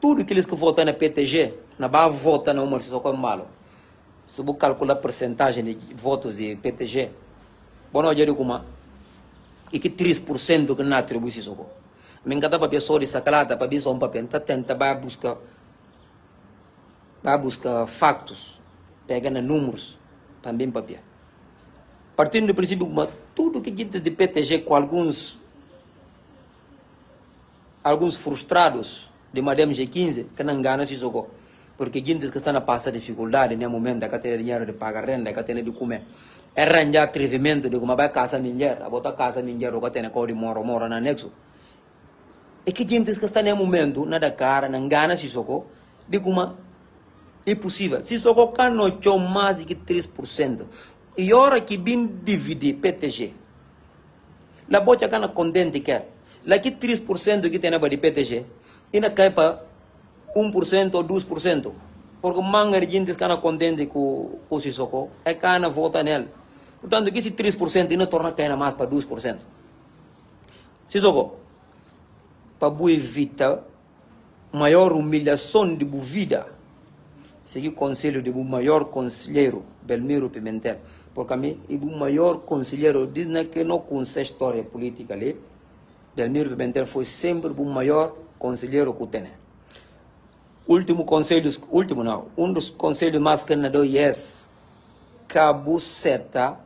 tudo aqueles que votam na PTG, na base vota na Umar Sissoko Malo. Se você calcular a porcentagem de votos de PTG, bom, não é Kuma, e que 3% que não atribui Sissoko. Mengata pa pia sori sakalata pa bisa pa pia tenta ba busca ba busca factos, pega números também pa pia. Partindo do princípio que tudo que diz de PTG com alguns alguns frustrados de Madame G15 que não engana se jogou. Porque gente que está na passa dificuldade no momento que tem dinheiro de pagar renda, que tem de comer. É arranjar atrevimento de como vai casa minha, a botar casa minha, ou que tem de moro moro na anexo e que gente que está no momento na Dakar, na Gana, Sissoko, de como é possível. Sissoko canochou mais que 3%. E hora que bem dividir PTG, la bocha cana contente que lá que 3% que tem na de PTG, e na cai para 1% ou 2%. Porque manga de gente cana contente com o Sissoko, é cana vota nele. Portanto, que esse 3% não torna cair mais para 2%. Sissoko, para evitar maior humilhação de boa vida. Segui o conselho de maior conselheiro, Belmiro Pimentel. Porque a mim, o maior conselheiro diz que não conhece história política ali. Belmiro Pimentel foi sempre o maior conselheiro que tem. Último conselho, último não, um dos conselhos mais yes, Cabo Seta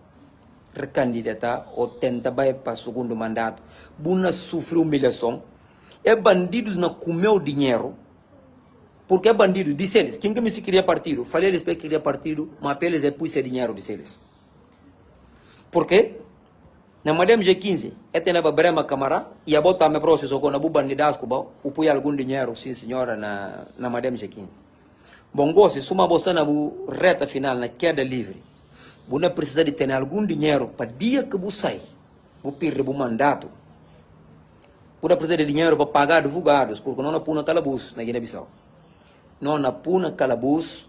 recandidata ou tenta vai para segundo mandato. Buna sofreu humilhação. É bandidos na comeu dinheiro. Porque é bandido, disse eles. Quem que me se queria partido? Falei eles que queria partido, mas eles é pus dinheiro, disse eles. Por quê? Na Madame G15, é ter na Brema Camara e a botar me processo com a bu bandidasco, o pui algum dinheiro, sim senhora, na, na Madame G15. Bom, gosto, suma bolsa na reta final, na queda livre. Você precisa de ter algum dinheiro para dia que você sai, você perde o mandato. Você precisa de dinheiro para pagar advogados, porque não há puna calabouço na Guiné-Bissau. Não há puna calabouço.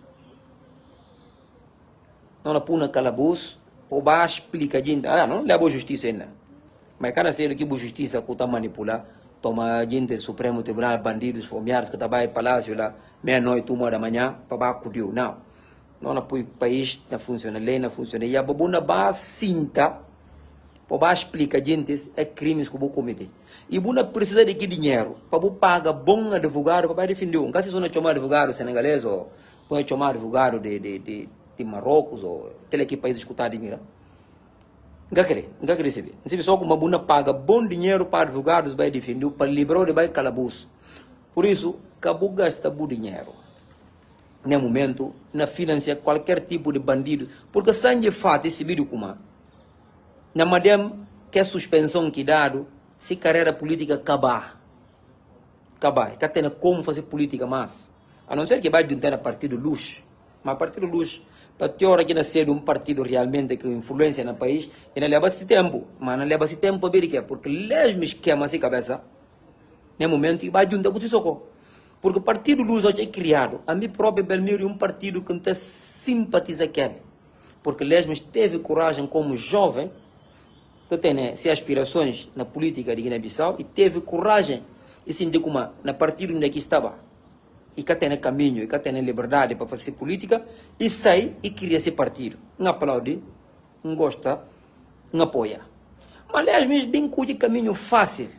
Não há puna. Ou vai explicar gente, ah, não leva justiça ainda. Mas cada ser que a justiça que está manipular, toma gente do Supremo Tribunal, bandidos, fomeados, que trabalham em palácio lá, meia-noite, uma da manhã, para acudir. Não não na país na funciona lei na funciona e a babuna ba cinta para ba explica gente é crimes que vou cometer e buna precisa de que dinheiro para vou pagar bom advogado para defender um caso não chamar advogado senegalês ou pode chamar advogado de de de, de Marrocos ou aquele que país escutar mira Nunca querer, nunca querer saber. Se com uma buna paga bom dinheiro para advogados vai defender, para livrar de vai calabouço. Por isso, acabou gasta bom dinheiro no momento, na financiar qualquer tipo de bandido. Porque sangue fato esse vídeo como na madem que a suspensão que dado, se carreira política acabar. Acabar. Que tem como fazer política mais. A não ser que vai juntar a partido luz. Mas partido luz, para ter hora que nascer um partido realmente que influência no país, ainda leva-se tempo. Mas não leva-se tempo a ver que Porque mesmo esquema assim cabeça, no momento, e vai juntar com o socorro. Porque o Partido Luz hoje é criado. A mim próprio, Belmiro, é um partido que não simpatiza aquele. Porque Lesmes teve coragem como jovem, que tem né, se aspirações na política de Guiné-Bissau, e teve coragem, e de como na partido onde que estava. E que tem caminho, e que tem liberdade para fazer política, e sai e cria esse partido. Não aplaude, não gosta, não apoia. Mas Lesmes bem cuide caminho fácil.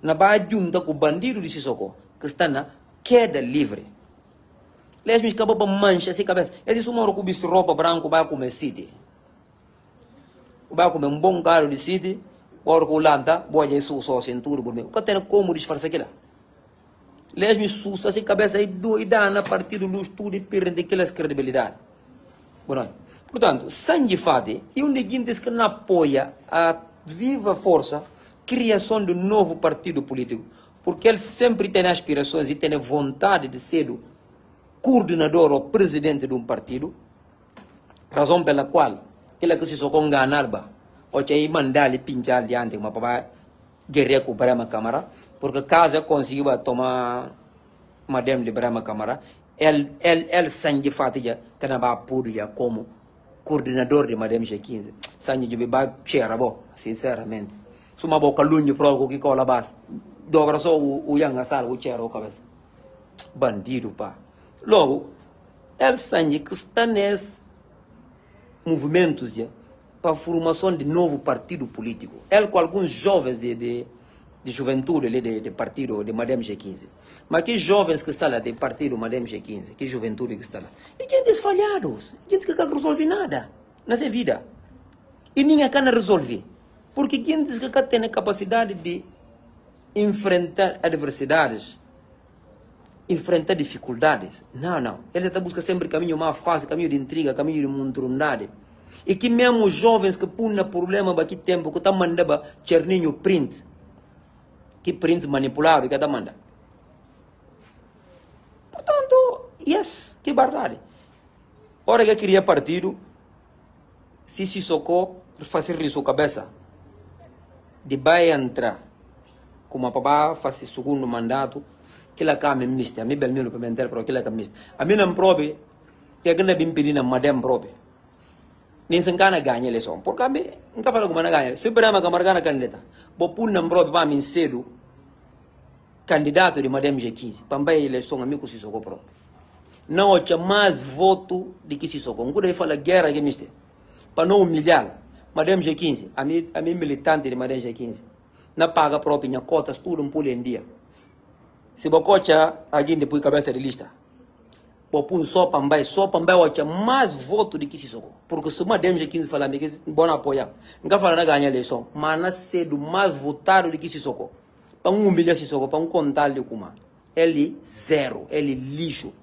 Na base junta com o bandido de Sissoko, que está na queda livre. Lesme acabou para mancha assim cabeça. Ele disse, uma que roupa branco vai comer city. Vai comer um bom carro de city, que o lanta, boa de sua só cintura. O que tem como disfarçar aquilo? Lesme sussa assim cabeça e doida na partido luz tudo e perde aquelas credibilidade. Bueno, portanto, sangue fade e um neguintes que não apoia a viva força criação um novo partido político. Porque ele sempre tem aspirações e tem vontade de ser o coordenador ou presidente de um partido, razão pela qual ele é que se só com ganarba, ou que aí mandar ele pinchar diante, mas para guerrear com o Brahma Câmara, porque caso conseguiu tomar Madame de Brahma Câmara, ele, ele, ele sangue fatia que não vai pôr como coordenador de Madame G15. Sangue de vai cheira bom, sinceramente. Suma boca lunho para o que cola base dobra só o, o yang asar o chero cabeça bandido pá logo ele sangue nesse movimentos já para a formação de novo partido político. Ele com alguns jovens de, de, de juventude ali de, de partido de Madame G15 mas que jovens que estão lá de partido Madame G15 que juventude que está lá e gente falhados gente que não resolve nada nessa vida e ninguém quer resolver porque gente que tem a capacidade de enfrentar adversidades, enfrentar dificuldades. Não, não. Ele está buscando sempre caminho mais fácil, caminho de intriga, caminho de muntrundade. E que mesmo os jovens que põem problema aqui tempo, que estão mandando cherninho print, que print manipulado, que está mandando. Portanto, yes, que verdade. Ora que queria partido, se se socou, fazer isso cabeça, de vai entrar como a papá faz segundo mandato que lá cá me miste a mim bel mil pimentel pro que lá cá miste a mim não probe que a grande bimpiri na madem mim nunca falo como na ganha se brama que margana candidata bo pun não probe para mim cedo candidato de madem G15 pambai eleição a mim com se soco pro. Não tinha mais voto de que se soco não daí fala guerra que miste para não humilhar madem G15 a mim a mim militante de madem G15 na paga própria cotas tudo um pulo em dia se bococha alguém depois cabeça de lista popun só pambai só pambai wacha mais voto do que Sissoko porque se uma demos aqui falar que bom apoiar nunca na ganha eleição mas na cedo mais votado do que Sissoko para um humilhar Sissoko para um contar de kuma ele zero ele lixo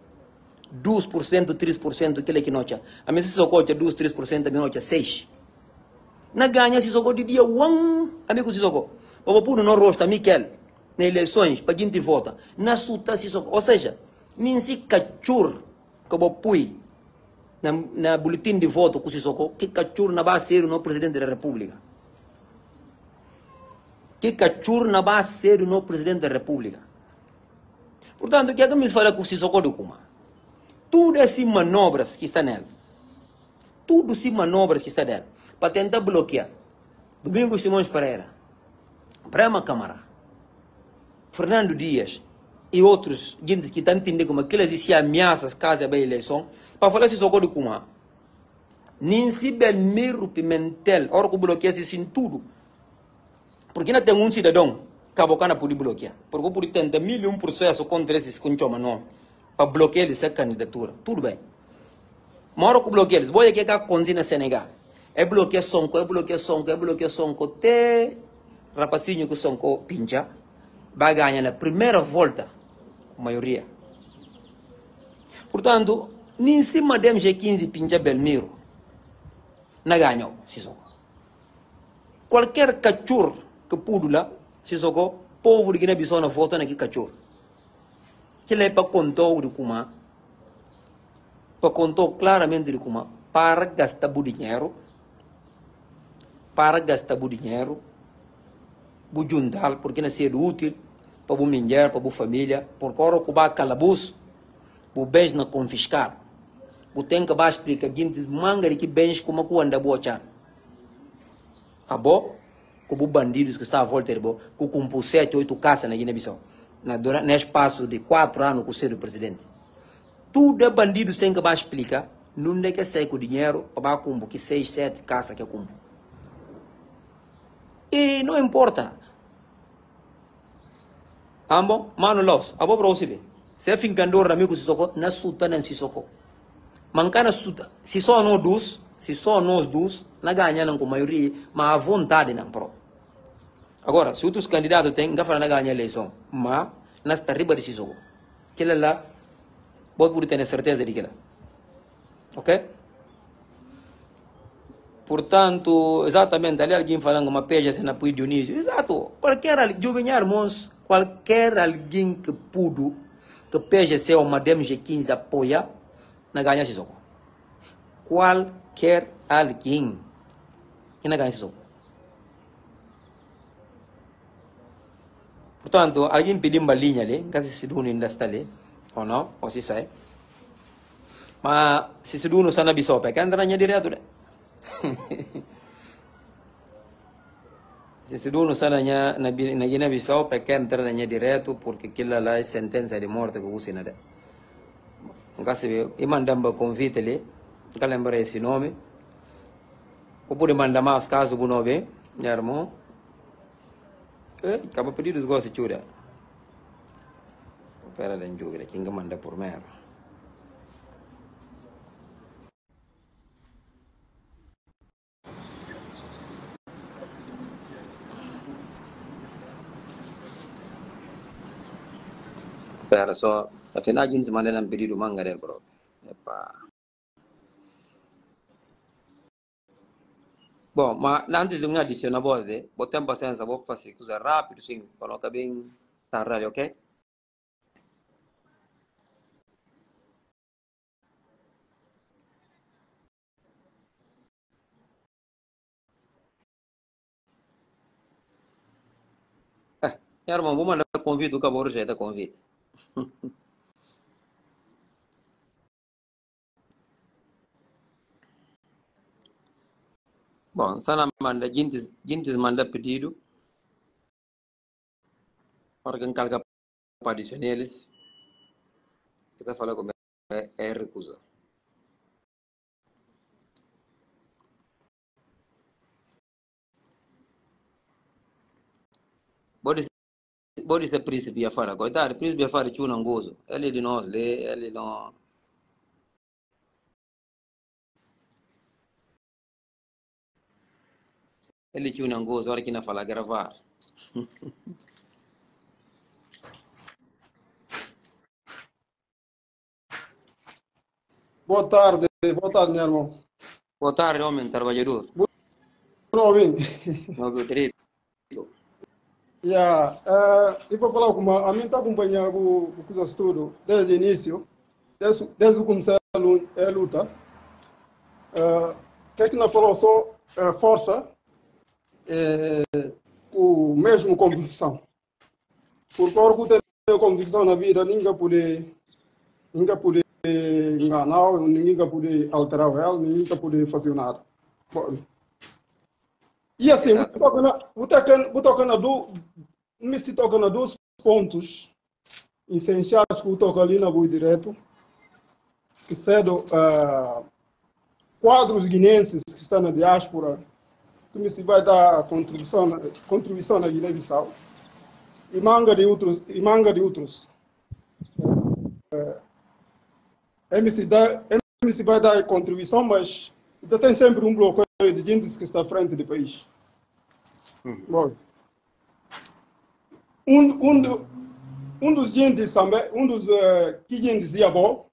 2%, 3% que ele que nocha. A mim se socou 2, 3%, a mim nocha 6. Na ganha se socou de dia 1, amigo se. Para pôr no rosto, Miquel, na eleições, para quem te vota. Na suta se socou. Ou seja, nem se cachur que eu pui na, na boletim de voto que se socou, que cachur na base ser no presidente da república. Que cachur na base ser no presidente da república. Portanto, que é que me fala com o Sissoko do Kuma? Tudo essas manobras que está nela. Tudo essas manobras que está nela. Para tentar bloquear. Domingos Simões Pereira. Brema Câmara. Fernando Dias. E outros gente que estão entendendo como aquelas se ameaças caso a eleição. Para falar se socorro de Kuma. Ninsi Belmiro Pimentel. Ora que bloqueia se sim tudo. Porque não tem um cidadão que a boca não pode bloquear. Porque pode tentar mil e um processo contra esses que não para bloquear essa candidatura. Tudo bem. Moro que bloqueia eles. Boia que é na Senegal. É bloquear Sonko, é bloquear Sonko, é bloquear Sonko. Até rapacinho que Sonko pincha, vai ganhar na primeira volta, maioria. Portanto, nem cima de MG15 pincha Belmiro, não ganhou, Sissoko. Qualquer cachorro que pudo lá, Sissoko, povo de Guiné-Bissau na foto naquele cachorro que ele é para contar de como para contar claramente de como para gastar o dinheiro para gastar o dinheiro o juntar porque útil para o mulher para a família porque agora que calabouço o bens não confiscar o tem que explicar gente manga que bens como que anda boa chan a bo com os bandidos que está a volta bo com com sete oito casas na Guiné-Bissau no espaço de quatro anos com o ser presidente. Tudo é bandido sem que explicar. Não é que sai com dinheiro para cumbo que seis, sete casas que cumbo. E não importa. Ambo, mano los, abo para você Se é fincandor na amigo sisoko, na suta na sisoko. Mancana suta. Se só nós dos, se só nós dos, na ganha não com maioria, mas a vontade não própria. Agora, se outros candidatos têm, não falam ganhar a eleição, mas nós está riba de Sissoko. Aquilo lá, pode por ter certeza de que lá. Ok? Portanto, exatamente, ali alguém falando uma peja se não pode Dionísio. Exato. Qualquer jovem irmãos, qualquer alguém que pudo, que peja ser uma DMG15 apoia, não ganha Sissoko. Qualquer alguém que não ganha Sissoko. Portanto, alguém pediu uma linha ali, caso se duno ainda está ali, ou não, ou se sai. Mas se se duno sana bisop, é que andaranya direto, né? Se se duno sana na na Guiné Bissau, é que andaranya direto, porque aquilo lá é sentença de morte que usa nada. Caso e mandamba convite ali, que lembra esse nome. Ou pode mandar mais caso, bu nove, minha irmã. Eh, kaba pedidos gosta chuda. Opera dan juga, kinga manda por mer. Opera so, afinal jenis mana yang pedido manga del bro. Epa. Bom, mas antes de adicionar a voz, botem paciência, vou fazer coisa rápido, sim, estar bem tarde, ok? Eh, irmão, vou mandar convite, o cabo rejeita convite. Bom, sana manda jintis manda pedido. Órgão carga adicionais. Kita fala como é, é recusa. Bodi se príncipe ia fora. Coitado, príncipe ia fora tinha um gozo. Ele de nós, lê, ele não... Ele tinha um gozo, hora que não fala gravar. Boa tarde, boa tarde, meu irmão. Boa tarde, homem trabalhador. Ouvindo? Não viu direito. Yeah. Uh, e para falar com a mim está acompanhando o, o curso tudo desde o início, desde, desde o começo a luta. O uh, que é que nós falou só uh, força, é, o mesmo convicção. O que tem convicção na vida, ninguém pode, ninguém pode enganar, ninguém pode alterar ela, ninguém pode fazer nada. Bom, e assim, vou tocar na do, me se toca na dois pontos essenciais que eu toco ali na Boi Direto, que sendo uh, quadros guinenses que estão na diáspora, que me se vai dar contribuição, contribuição na Guiné-Bissau, e manga de outros, e manga de outros. Uh, MC, dá, MC vai dar contribuição, mas ainda tem sempre um bloco de gente que está à frente do país. Hum. Bom, um, um, do, um dos índices também, um dos uh, que dizia bom,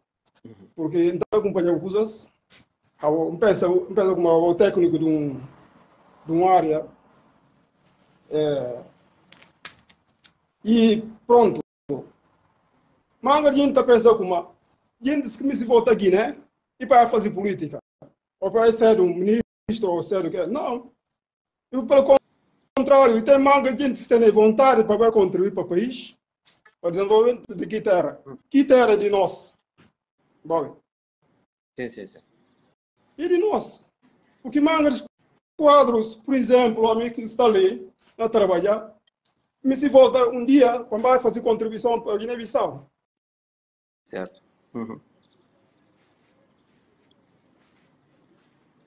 porque então acompanhava coisas, pensa, pensa como o técnico de, um, de uma área, é, e pronto. Mas a gente pensa como, gente que me se volta aqui, né? E para fazer política, ou para ser um ministro, o que Não. Eu, pelo contrário, tem manga gente que tem vontade para contribuir para o país, para o desenvolvimento de que terra. Que terra de nós? Bom. Sim, sim, sim. E de nós. Porque manga de quadros, por exemplo, o amigo que está ali a trabalhar, me se volta um dia, quando vai fazer contribuição para a Guiné-Bissau. Certo. Uhum.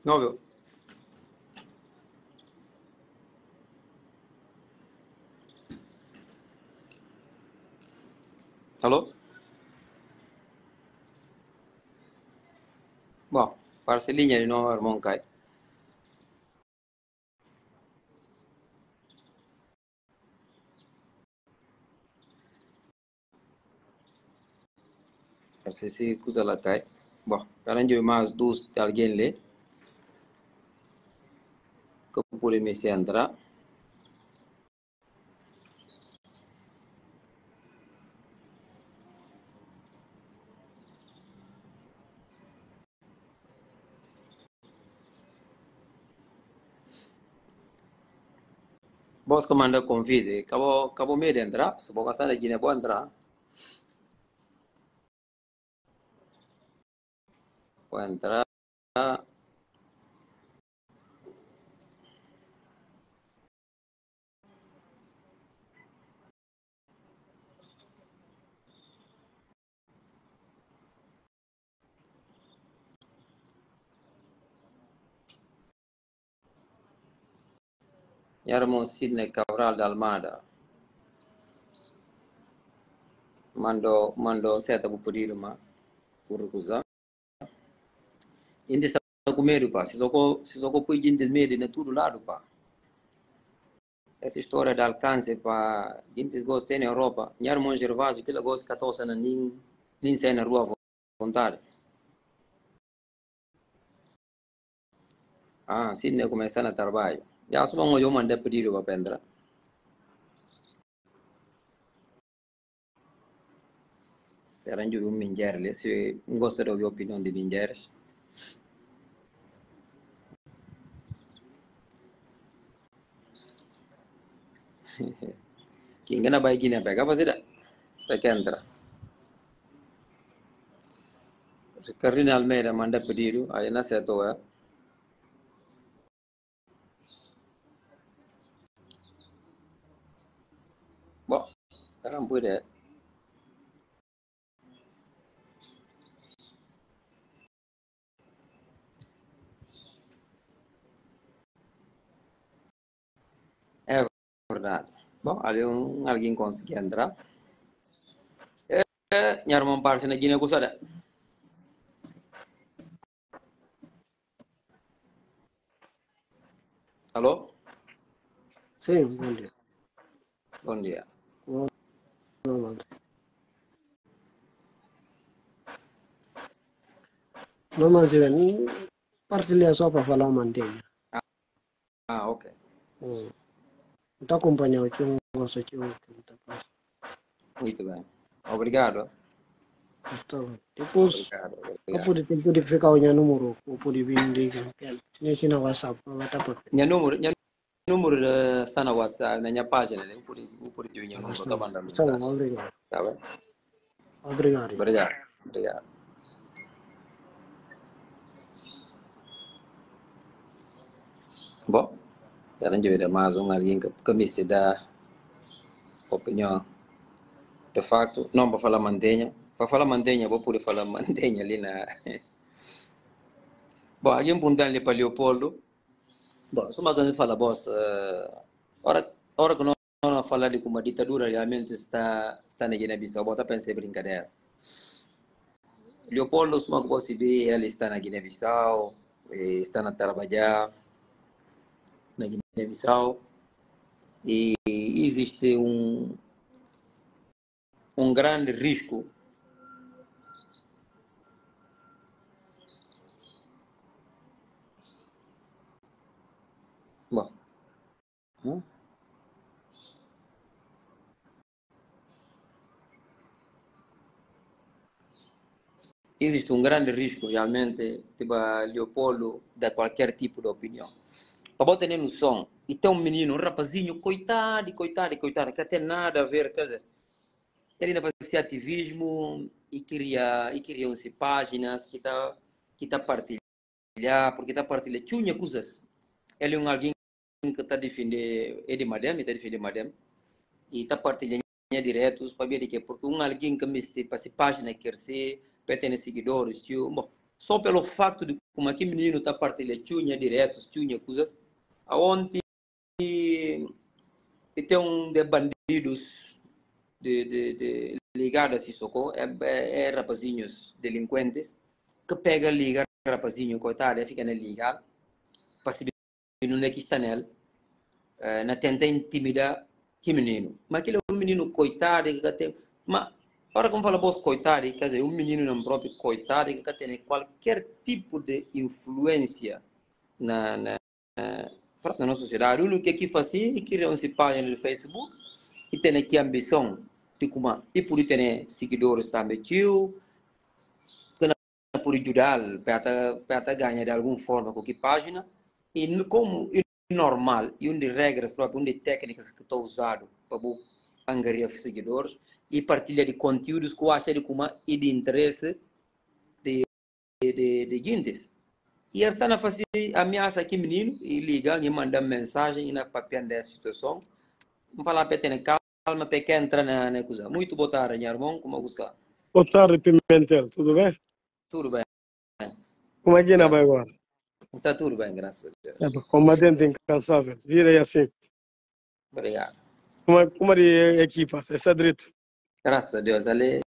Não, viu? Alô? Bom, parcelinha de novo, irmão Cai. Parce se coisa lá cai. Bom, onde mais duas de alguém lê. Que por. Vos comanda convide, acabou, acabou meio de entrar, se vou gastar aqui, né, vou entrar. Vou entrar. Yarmo Sidney Cabral da Almada. Mando, mando seta bu pedido ma recusar. Indi sa com medo, pá. Se só se só põe gente de medo, né? Tudo lado, pá. Essa história de alcance, pá. Gente gosta na Europa. Yarmo Gervásio, que ela gosta que a na nem, nem sai na rua vontade. Ah, Sidney começa a trabalho. Ya su bango yo mande pedido pa pendra. Pero yo un mingerle, si un gosto de opinión de mingeres. Quem gana vai guiné pega fazer pega entra. Carina Almeida manda pedido, aí na é. Sekarang boleh. É verdade. Bom, ali um, alguém conseguiu entrar. É, minha irmã parte na Guiné Bissau. Alô? Sim, bom dia. Bom dia. Bom, bom, Não, mas eu partilhar só para falar mantenha. Ah, ok. Hum. Então acompanhar o que eu gosto de Muito bem. Obrigado. Então, depois, Obrigado. eu obrigado. pude ter pude ficar o meu número, eu pude vir de nem se na WhatsApp, eu vou tapar. Minha número, minha número eh, está na WhatsApp, na minha página, né? Por por ter minha número, estou mandando mensagem. bom, obrigado. Tá bem? Obrigado. Obrigado. Obrigado. Bom, não tive mais um alguém que, que me se dá opinião. De facto, não para falar mantenha. Para falar mantenha, vou poder falar mantenha ali na. Bom, alguém perguntando ali para Leopoldo. Bom, só uma coisa que fala, boss. Uh, hora, que nós não falar de como a ditadura realmente está, está na Guiné-Bissau, bota pensar brincadeira. Leopoldo, se uma coisa vê, ele está na Guiné-Bissau, está a trabalhar na Guiné-Bissau e existe um, um grande risco Bom. Hã? Existe um grande risco realmente tipo, Leopoldo dar qualquer tipo de opinião. Para ter noção, e tem um menino, um rapazinho, coitado, coitado, coitado, que tem nada a ver, quer dizer, ele ainda fazia ativismo e queria, e queria uns páginas que está que tá partilhar, porque está partilhando tinha coisas. Ele é um alguém que está defendendo, é de madame, está defendendo madame, e está partilhando diretos para ver que, porque um alguém que me para essa página quer ser, ter seguidores, tio, bom, só pelo facto de como aquele menino está partilhando tinha diretos, tinha coisas, aonde tem um de bandidos de, de, de ligados a Sissoko, é, é, é rapazinhos delinquentes, que pega, liga, rapazinho, coitado, fica na para se não é que está nele, na tenta intimidar que menino. Mas aquele é um menino coitado, que tem. Mas, para como fala, posso coitado, quer dizer, um menino não próprio coitado, que tem qualquer tipo de influência na, na, na nossa sociedade. O único que aqui fazia é criar uma página no Facebook e tem aqui a ambição de como e por ter seguidores também, tio, por ajudar para ganhar de alguma forma que página e como é normal e onde regras próprias, onde técnicas que estão usadas para angariar seguidores e partilha de conteúdos que eu acho de como e de interesse de de, de, de gente. E a fazer ameaça aqui, menino, e liga, e manda mensagem, e na papel dessa situação. Vamos falar para ter calma, para que entrar na, na coisa. Muito boa tarde, meu irmão, como está? Boa tarde, Pimentel, tudo bem? Tudo bem. Como é que ainda vai agora? Está tudo bem, graças a Deus. É, combatente incansável, vira aí assim. Obrigado. Como como é de equipa? Está direito? Graças a Deus, ali,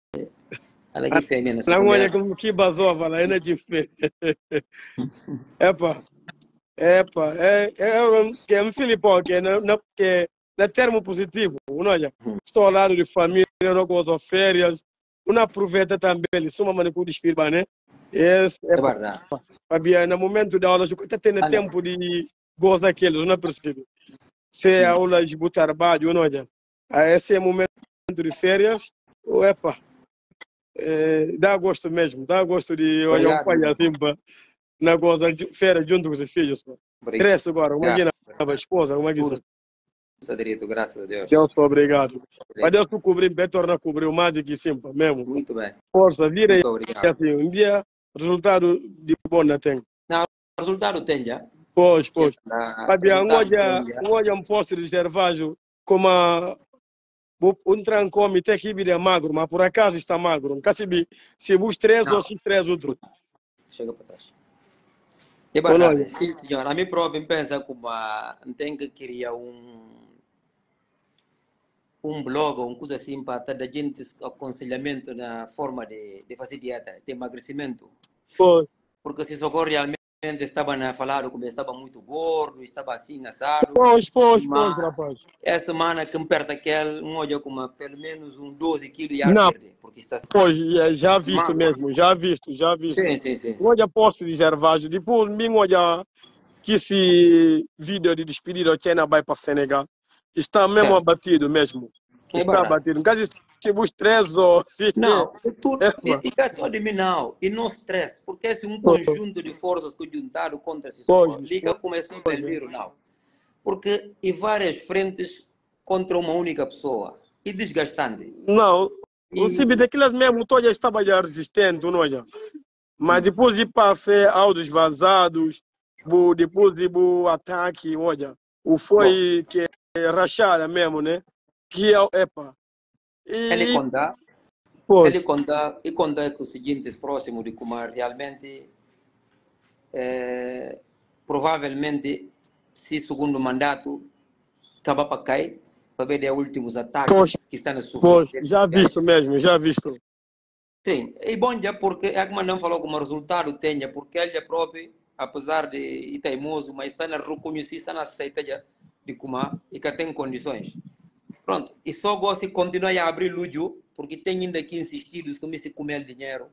ali que fêmea. Não olha como que basou a falar, ainda de fé. Epa, epa, é, é, é um Filipão, que é na, que é termo positivo, olha, estou ao lado de família, não gosto de férias, não aproveita também, suma manipu de espírito, né? É, é verdade. Fabia, no momento da aula, está tendo tempo de gozar aquilo, não é possível. Se é aula de trabalho, não é? Esse é o momento de férias, epa, é, dá gosto mesmo, dá gosto de olhar um pai assim, pá, na goza de férias junto com os filhos. Pá. Cresce agora, uma guina, a esposa, uma guina. Direito, graças a Deus. Deus, obrigado. Mas Deus tu cobrir, bem torna cobrir o mais que sim, pá, mesmo. Muito bem. Força, vira obrigado. assim, um dia resultado de bom não tem. Não, resultado tem já. Pois, pois. Fabia, um já. um um posto de cerveja como a um trancome tem que ir magro, mas por acaso está magro. Nunca se vi, se bus três ou se três outro. Chega para trás. É verdade, sim senhor. A mim próprio pensa como a tem que criar um um blog ou uma coisa assim para dar gente aconselhamento na forma de, de fazer dieta, de emagrecimento. Pois, Porque se socorro realmente estava a falar como estava muito gordo, estava assim, assado. pois, pois, pois, Mas rapaz. essa semana que me perto aquele, um olha como pelo menos um 12 quilos e a Não, perder, porque está pois, é, já visto Mas, mesmo, já visto, já visto. sim, sim, sim. sim. Olha, posso dizer, Vajo, depois mim olha que esse vídeo de despedida que ainda vai para Senegal está mesmo abatido mesmo. É Está verdade. abatido. Caso se os três ou se Não, é tudo, é, e e só de mim não, e não stress, porque é um Pois, conjunto de forças que juntaram contra esse socorro. Liga começou a Belmiro, não. Porque em várias frentes contra uma única pessoa. E desgastante. Não, o E, CIB daqueles mesmo todos estava já resistente, não é? Mas hum, depois de passar áudios vazados, depois de ataque, olha, o foi que rachada mesmo, né? Que é, epa. ele E, conta, ele pois, conta, e conta que o seguinte, próximo de como realmente, eh, provavelmente, se segundo mandato, acabar para cair, para ver os últimos pois, ataques que estão a sofrer pois, já visto mesmo, já visto. Sim, é bom já porque é como não falou como resultado tenha, porque ele próprio, apesar de teimoso, mas está na reconhecer, está na aceita já de como e que tem condições. Pronto, e só gosto de continuar a abrir lúdio, porque tem ainda aqui insistidos que me se comer dinheiro,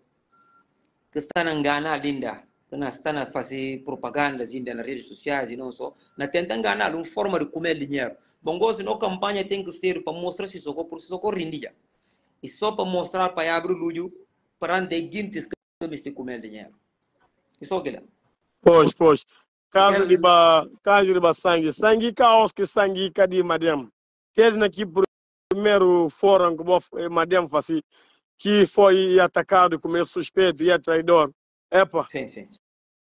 que está a enganar ainda, que não está a fazer propagandas ainda nas redes sociais e não só, na tenta enganar, uma forma de comer dinheiro. Bom, gosto, na campanha tem que ser para mostrar se socorro, porque se socorro rendia. E só para mostrar para abrir lúdio, para andar guintes que me se comer dinheiro. Isso é o que é. Pois, pois. Caso de ba sangue, sangue caos que sangue cadi madam. Teve aqui primeiro fórum que eh, madam fazia, que foi atacado como suspeito e é traidor. Epa, sim, sim.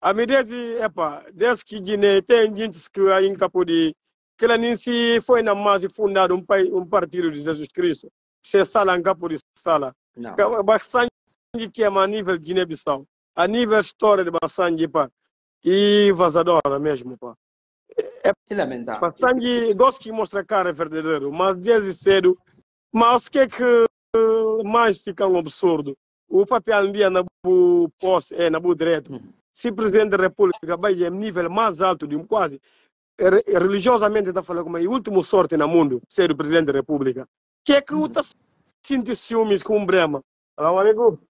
a medida de, epa, desde que Guiné tem gente que aí capo de que ela nem se foi na mais fundado um, pai, um partido de Jesus Cristo. Se sala em capo de sala. Não. Bastante que é a nível Guiné-Bissau. A nível história de bastante, pá. E vazadora mesmo, pá. É lamentável. Bastante, gosto que mostra a cara verdadeiro, mas desde cedo, mas o que é que mais fica um absurdo? O papel dia na bu posse, é, na bu direito. Uhum. Se presidente da República vai em nível mais alto de um quase, re- religiosamente está falando como é a última sorte no mundo, ser o presidente da República. que é que Uhum. está sentindo ciúmes com o Brema? Alô, amigo?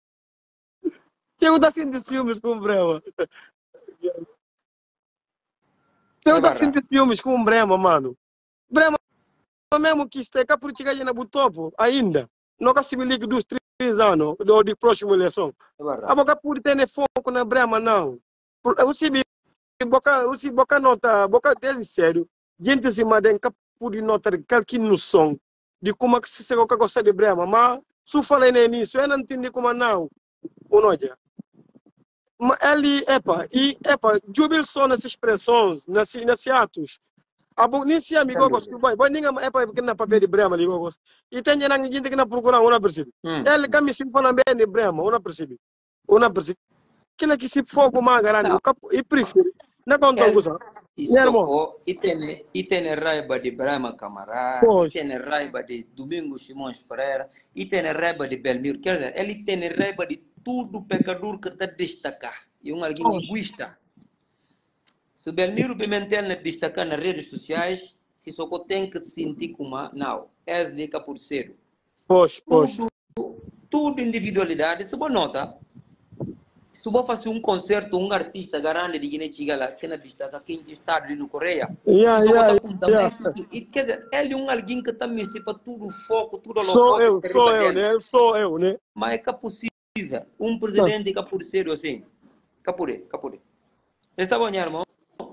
Que é que está sentindo ciúmes com o Brema? Eu ta sinti ciúmes com Brema, mano. Brema, mesmo que esteja por chegar na topo ainda, não consigo ligar dos três anos do, de próxima eleição. A boca pode ter foco na Brema, não. Eu se boca, eu se boca nota, boca desde sério, gente se madenca pode notar qualquer noção de como que se gosta de Brema, mas se eu falei no início, eu não entendi como não. Ou não, já. Mas ele, epa, e, epa, jubil só nessas expressões, nesses, nesses atos. Abo, nem se amigo Sem gosto, dúvida. vai, vai, ninguém, epa, porque na papel de Brema, ali, gosto. E tem gente que não procura, não percebe. Hum. Ele caminha se fala bem de Brema, não percebe. Não percebe. Aquilo que se fogo o capo, e prefere. Não conta Ele coisa. se Meu irmão. tocou e tem, e tem raiva de Brahma Camará, Pois. e tem raiva de Domingos Simões Pereira, e tem raiva de Belmiro. Quer dizer, ele tem raiva de tudo pecador que está a destacar. E um alguém egoísta. Se Belmiro Pimentel não destacar nas redes sociais, se só tem que sentir como, não, é liga por ser. Pois, pois. Tudo, tudo individualidade. Se você nota, se você fazer um concerto, um artista grande de Guiné Chigala, que não destaca quem está ali no Coreia, Yeah, yeah, yeah. e quer dizer, ele é um alguém que também para tudo foco, tudo Sou eu, sou eu, né? Sou eu, né? Mas é que é possível. Um presidente que é por ser assim. Capure, capure. Está bom, irmão?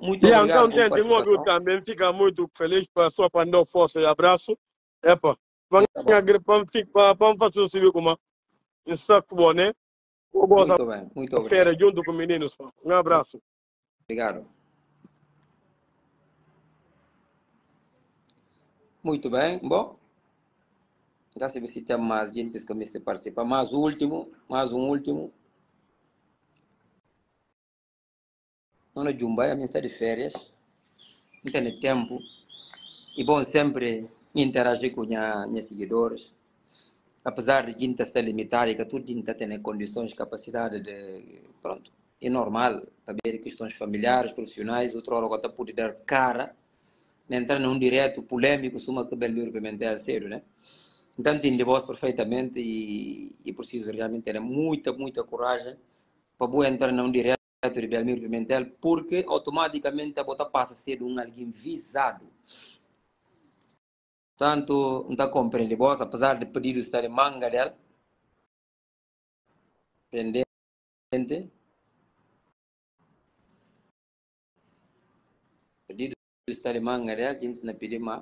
Muito E obrigado então, gente, o participação. também fica muito feliz pela sua pandão força e abraço. Epa, vamos Tá bom. vamos fazer o civil como isso é bom, né? Muito bem, muito obrigado. feira junto com meninos. Um abraço. Obrigado. Muito bem, bom. Já se se tem mais gente que me se participa. Mais um último, mais um último. Não é Jumbai, a minha de férias. Não tem tempo. E bom, sempre interagir com minhas seguidores. Apesar de a gente estar limitado e que tudo a gente tem condições, capacidade de. Pronto, é normal. Também questões familiares, profissionais, outra hora que pode dar cara, né, entrar num direto polêmico, suma que Belmiro Pimentel cedo, né? Então, entendo vós perfeitamente e, e preciso realmente ter muita, muita coragem para boa entrar num direto de Belmiro Pimentel, porque automaticamente a bota passa a ser um alguém visado. Portantu, n ta konprende bosta, apezar di pedidu sta di manga del, pendente. Pedidu sta di manga del, gente na pidi ma.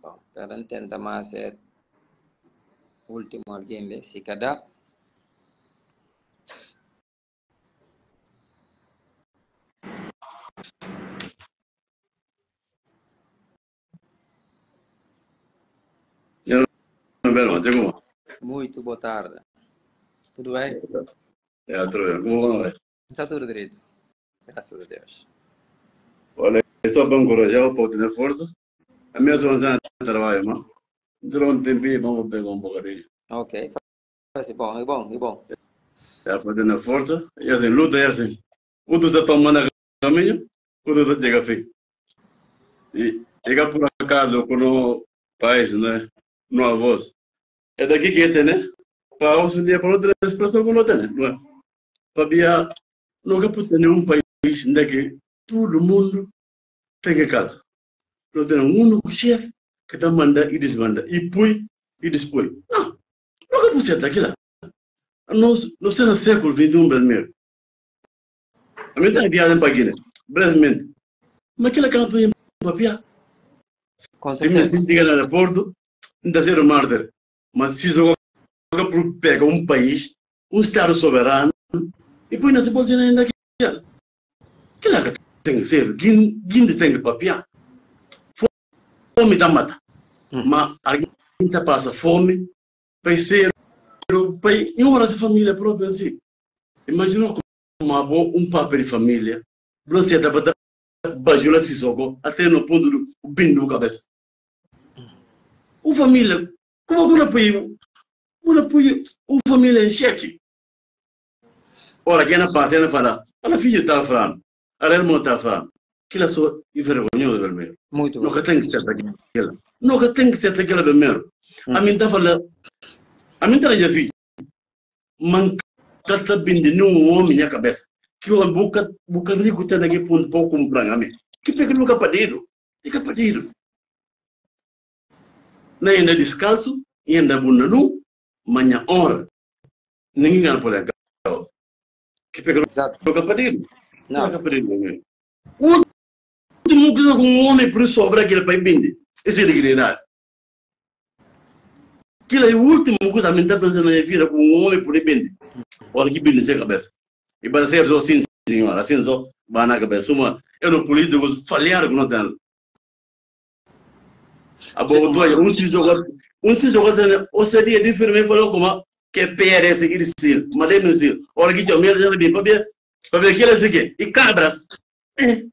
Bom, para n tenta ma ser último alguém lê, se ka dá. Muito boa tarde. Tudo bem? É, tudo bem. Como vai? Está tudo direito. Graças a Deus. Olha, eu sou bem corajado, pode ter força. A minha zona de trabalho, mano. Durante um tempinho, vamos pegar um bocadinho. Ok. Faz bom, é bom, é bom. É, pode ter força. E assim, luta é assim. O tu está tomando a caminho, o tu está chega fim. E, cá por acaso, com o país, né? No avós. É daqui que é, né? Para um dia para outra expressão que não tem? Não é? Para nunca pode ter nenhum país onde que todo mundo tem casa. Não tem um único chefe que está manda e desmanda. E põe e dispõe. Não. Nunca pode ser aquilo. Nós, nós no século XXI, primeiro. A minha tem viagem para Guiné, brevemente. Mas aquela canto em papia. Certeza. se no aeroporto, não está ser um mártir. Mas se joga pega um país, um Estado soberano, e põe nessa bolsa ainda aqui. Que lá que tem que ser, guinde tem que papiar. Fome da mata. Hum. Mas alguém está passa fome, vai ser, vai, em uma família própria assim. Imagina boa, um papel de família, você está para bajula se soco, até no ponto do bindo cabeça. Uma família, como apoia, você apoia uma família em cheque. Ora, quem não passa, não fala, a filha está falando, a irmã está falando, que ela só é vergonhosa, primeiro. Muito Nunca tem que ser daquela. Nunca tem que ser daquela primeiro. A mim está falando, a mim está já filho. Mancata bindi num homem na cabeça. Que o boca, boca rico tem aqui ponto pouco comprar a mim. Que pega nunca pedido. Fica pedido. Nem ainda descalço, e ainda bunda nu, manhã hora. Ninguém por aquela causa. Que pega nunca. Não, Nunca pedido. né? O último que um homem por sobra aquele pai bindi. Esse é dignidade. Aquilo é o último que a está fazendo na minha vida com um homem por bindi. Olha que sem cabeça. E para ser só assim, senhora, assim só, vai na cabeça. Uma, eu no político, falhar que não tem. A boa tua, um se joga, um se joga, ou seria diferente, falou como que é PRS aqui de Sil, mas nem no Sil. Olha que eu me já bem, para ver, para ver aquilo assim, e cabras. Eh,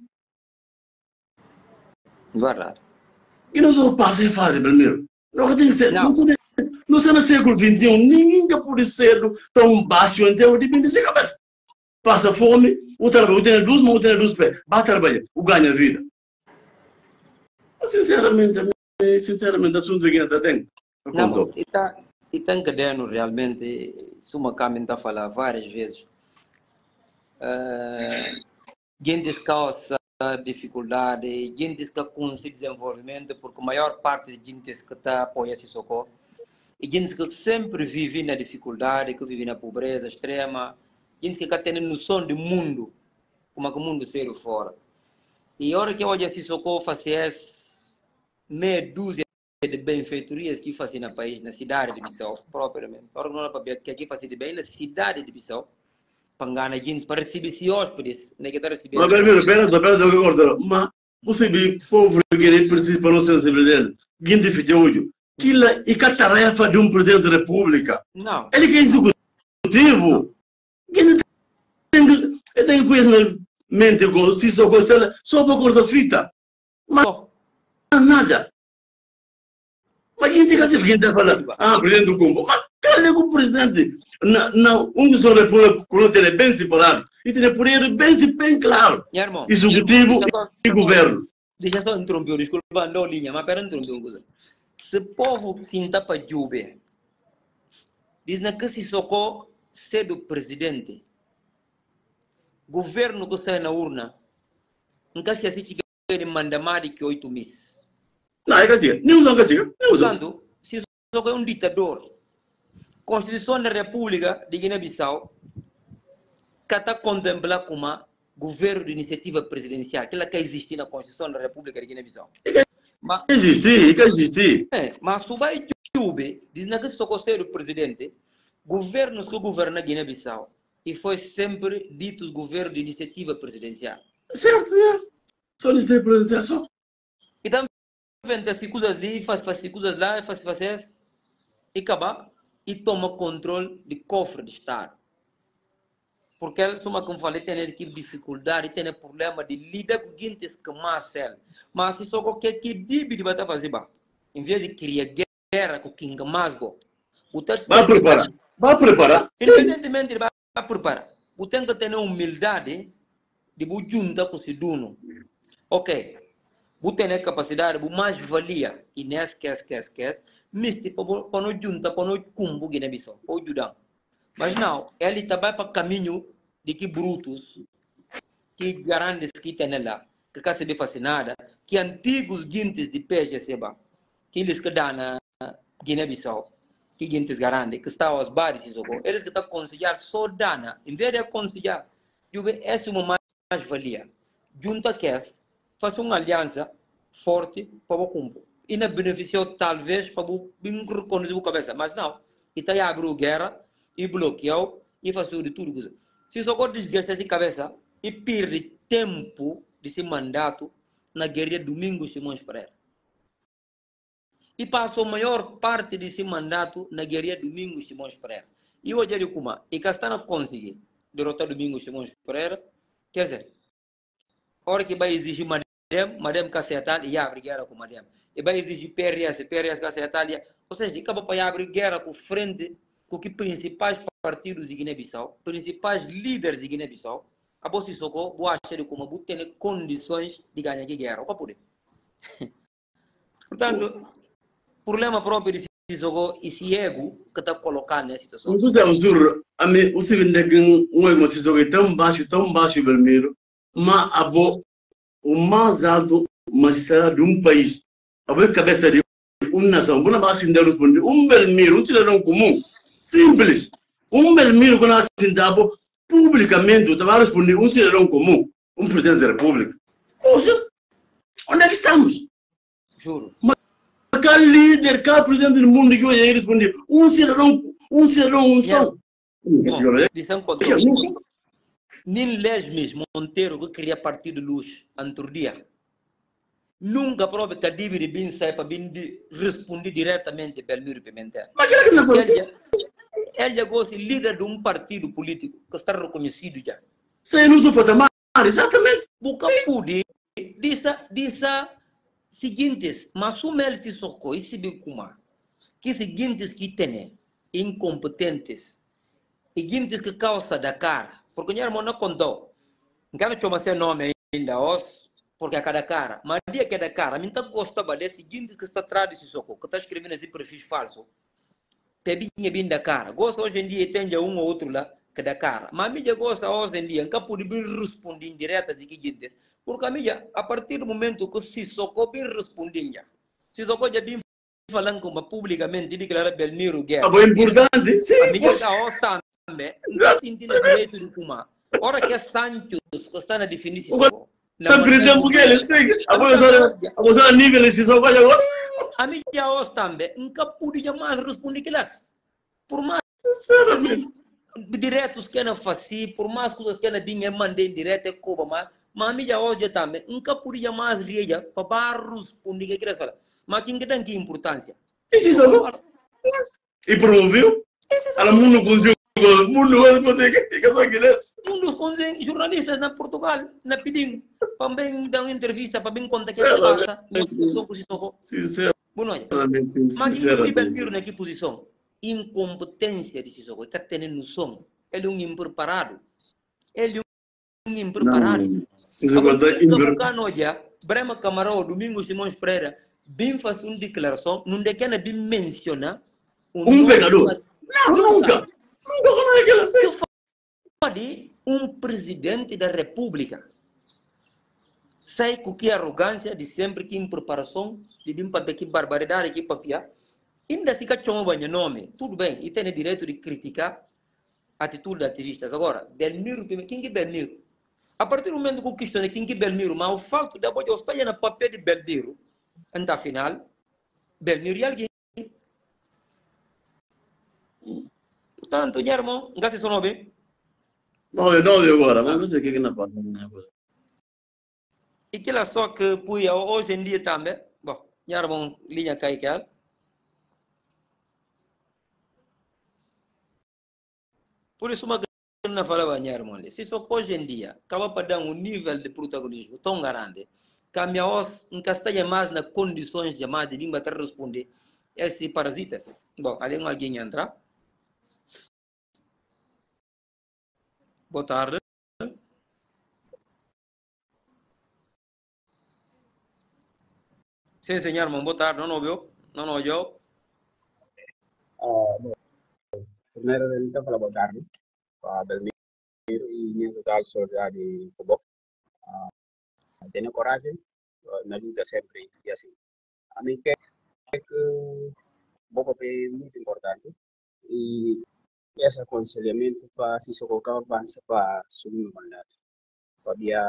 verdade. E nós vamos passar em fase primeiro. Não tem que ser, Não. não sei no século XXI, ninguém que pode ser tão baixo em termos de sem cabeça. Passa fome, o trabalho, tem duas mãos, o tem duas pés, vai trabalhar, o ganha vida. Mas, sinceramente, sinceramente, assunto que ainda tem. Não, e está encadendo realmente, Suma Kamen está a falar várias vezes. Uh, gente causa dificuldade, gente que consegue desenvolvimento, porque a maior parte de gente que está apoia esse socorro, e gente que sempre vive na dificuldade, que vive na pobreza extrema, gente que tem noção do mundo, como é que o mundo ser fora. E a hora que olha esse socorro, faz essa meia dúzia de benfeitorias que fazem no país, na cidade de Bissau, propriamente. Ora, não é para ver que aqui fazem de bem na cidade de Bissau, para ganhar gente, para receber se hóspedes, nem que está recebendo. Mas, primeiro, pera, pera, eu concordo. Mas, você vê, povo que ele precisa para não sensibilizar. Gente de hoje. Aquilo é a tarefa de um presidente da república. Não, Ele que é executivo. Ele tem que, Eu tenho conhecimento mente com se só gostei só para cortar fita. Só. Nada. Mas quem tem que ser quem está falando? Ah, presidente do Congo. Mas cadê o presidente? Na, na União República, quando ele é bem separado, e tem poder bem, bem claro. Executivo e governo. Deixa só interromper, desculpa, não linha, mas pera interromper uma coisa. Se o povo sinta para Jube, diz na que se socou ser do presidente, governo que sai na urna, nunca esqueci que ele manda mais que oito meses. Não, é que. Nem usam que. Nem usam. Portanto, se socou é um ditador, Constituição da República de Guiné-Bissau, que está contemplar como governo de iniciativa presidencial, aquela que existe na Constituição da República de Guiné-Bissau. Mas Existe, que. É, mas se vai Jube, diz na que se tocou ser o presidente, governos que governam Guiné-Bissau, e foi sempre dito os governos de iniciativa presidencial. Certo, é. Só presidente, só. E também vem as coisas ali, faz faz coisas lá, faz essa, e acaba, e toma controle do cofre do Estado. Porque eles, como eu falei, tem dificuldade, tem problema de lidar com gente que mais ele. Mas se só qualquer que dibe de bater fazer, em vez de criar guerra com quem mais bom, o Vai preparar. Vai preparar. Independentemente de vai preparar, o tem que ter humildade de bu junta com o Siduno. Ok, bu tem a capacidade, bu mais valia, e não esquece, esquece, esquece, misti para não junta, para não cumbu Guiné-Bissau, para ajudar. Mas não, ele também para caminho de que brutos, que grandes que tem lá, que cá se de fazer nada, que antigos guintes de peixe seba, que eles que dão na Guiné-Bissau, que guintes grandes, que estão aos bares e socorro, eles que estão a aconselhar só dana, em vez de aconselhar, eu vejo essa é uma mais valia. Junta que faça uma aliança forte para o cumprir. E não beneficiou talvez para o reconhecer a cabeça, mas não. E aí abriu guerra, e bloqueou, e faz tudo, tudo. Se só desgasta essa cabeça e perde tempo desse mandato na guerra Domingos Simões Pereira. E passou a maior parte desse mandato na guerra Domingos Simões Pereira. E hoje ele como e que está a conseguir derrotar Domingos Simões Pereira, quer dizer, a hora que vai exigir Madem, Madem Cacetal, e abre guerra com Madem. E vai exigir PRS, PRS Cacetal, ou seja, acaba para abrir guerra com frente com que principais partidos de Guiné-Bissau, principais líderes de Guiné-Bissau, a Bolsa Socorro, vou achar como vou ter condições de ganhar a guerra, para poder. Portanto, problema próprio de Socorro, esse ego que está colocando nessa situação. O José Uzur, a mim, o Silvio Negan, um ego se joga tão baixo, tão baixo, Belmiro, mas a o mais alto magistrado de um país, a cabeça de uma nação, uma base de um Belmiro, um cidadão comum, simples, um Belmiro em Dabo, publicamente, estava a responder um cidadão comum, um presidente da República. Poxa, onde é que estamos? Juro. Cada líder, cada presidente do mundo que vai responder, um cidadão, um cidadão, um só. Lição controle. Nem Lesmes Monteiro que cria partido luz, outro dia. Nunca prova que a dívida bem sai para bem responder diretamente Belmiro Pimentel. Mas que é que não assim? Ele chegou a ser líder de um partido político que está reconhecido já. Saindo do patamar, exatamente. Buka pude, disse, disse seguintes, mas o mel se socorro, e se bicuma, que seguintes que tem, incompetentes, seguintes que causa da cara, porque minha irmã não contou, não quero chamar seu nome ainda, os, porque a cada cara, mas dia que é da cara, a mim gostava de seguintes que está atrás desse socorro, que está escrevendo esse perfil falso, pebinha bem da cara, gosta hoje em dia tem um ou outro lá, que da cara, mas a mídia gosta hoje em dia, nunca pude bem responder direto a seguintes, porque a mídia, a partir do momento que se socorro bem respondendo, se socorro já bem falando como publicamente, declara Belmiro Guerra, É importante, sim. a mídia está hoje também, não sentindo direito de kuma. Ora que é Santos, que está na definição. Está perdendo porque ele segue. A pessoa a nível de decisão A mídia hoje também, nunca pude jamais responder que elas. Por mais diretos que não faço, por mais coisas que não vinha mandei direto é coba, mas mas a mídia hoje também, nunca pude jamais rir para responder que elas falam. Mas quem que tem que importância? Decisão. E promoveu. Ela mundo conseguiu mundo, mundo vai conseguir ficar só inglês. Um dos conse- jornalistas na Portugal, na Pidim, para bem dar uma entrevista, para bem contar o que passa. Sinceramente, Boa noite. Mas ele sinceramente. Belmiro na que posição? Incompetência de Sissoko. Está tendo noção. Ele é um impreparado. Ele é um impreparado. Sissoko está Brema Camarão, Domingo Simões Pereira, bem faz uma declaração, não de que bem menciona o Um pecador. de- Não, nunca. Nunca falei aquilo assim. Eu falo de um presidente da República. Sai com que arrogância de sempre que em preparação, de limpar que barbaridade, que papia. Ainda se cachou banho nome, tudo bem, e tem o direito de criticar a atitude de ativistas. Agora, Belmiro, quem que é Belmiro? A partir do momento que eu questiono quem que é Belmiro, mas o fato de eu estar no papel de Belmiro, então, afinal, Belmiro é alguém. Portanto, minha irmã, não se sonou bem? Nove, nove agora, mas não sei o que que não passa. E que ela só que puia hoje em dia também, bom, irmã, linha cai que ela. Por isso, uma grande falava, minha irmã, se só hoje em dia, acaba para dar um nível de protagonismo tão grande, que a minha voz não está mais nas condições de mais de vir para responder esses parasitas. Bom, ali alguém entra. Boa tarde. Sim, senhor, irmão, boa tarde. Não ouviu? Não ouviu? Ele está falando boa tarde para Belmiro e minha total solidariedade de Cubo. Ah, tenha coragem na luta sempre e assim. A mim que é que muito importante e esse aconselhamento para se socorrer avança para o segundo mandato. Podia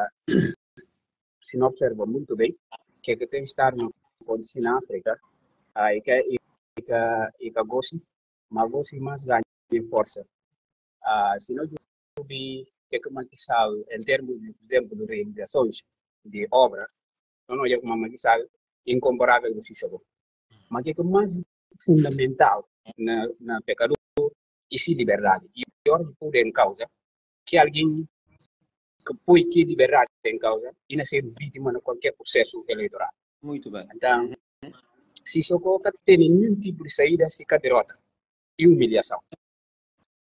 se não observa muito bem que é que tem que estar na África e que e que e que mas gosi mais ganha força. Ah, se nós vi que que Maquissal em termos de, por exemplo, de realizações de obra, não é como Maquissal incomparável com Cícero. Mas que é mais fundamental na na pecador e se liberdade. E pior de tudo em causa que alguém que põe que liberdade em causa e não ser vítima de qualquer processo eleitoral. Muito bem. Então, se Sococa tem nenhum tipo de saída, se derrota e humilhação.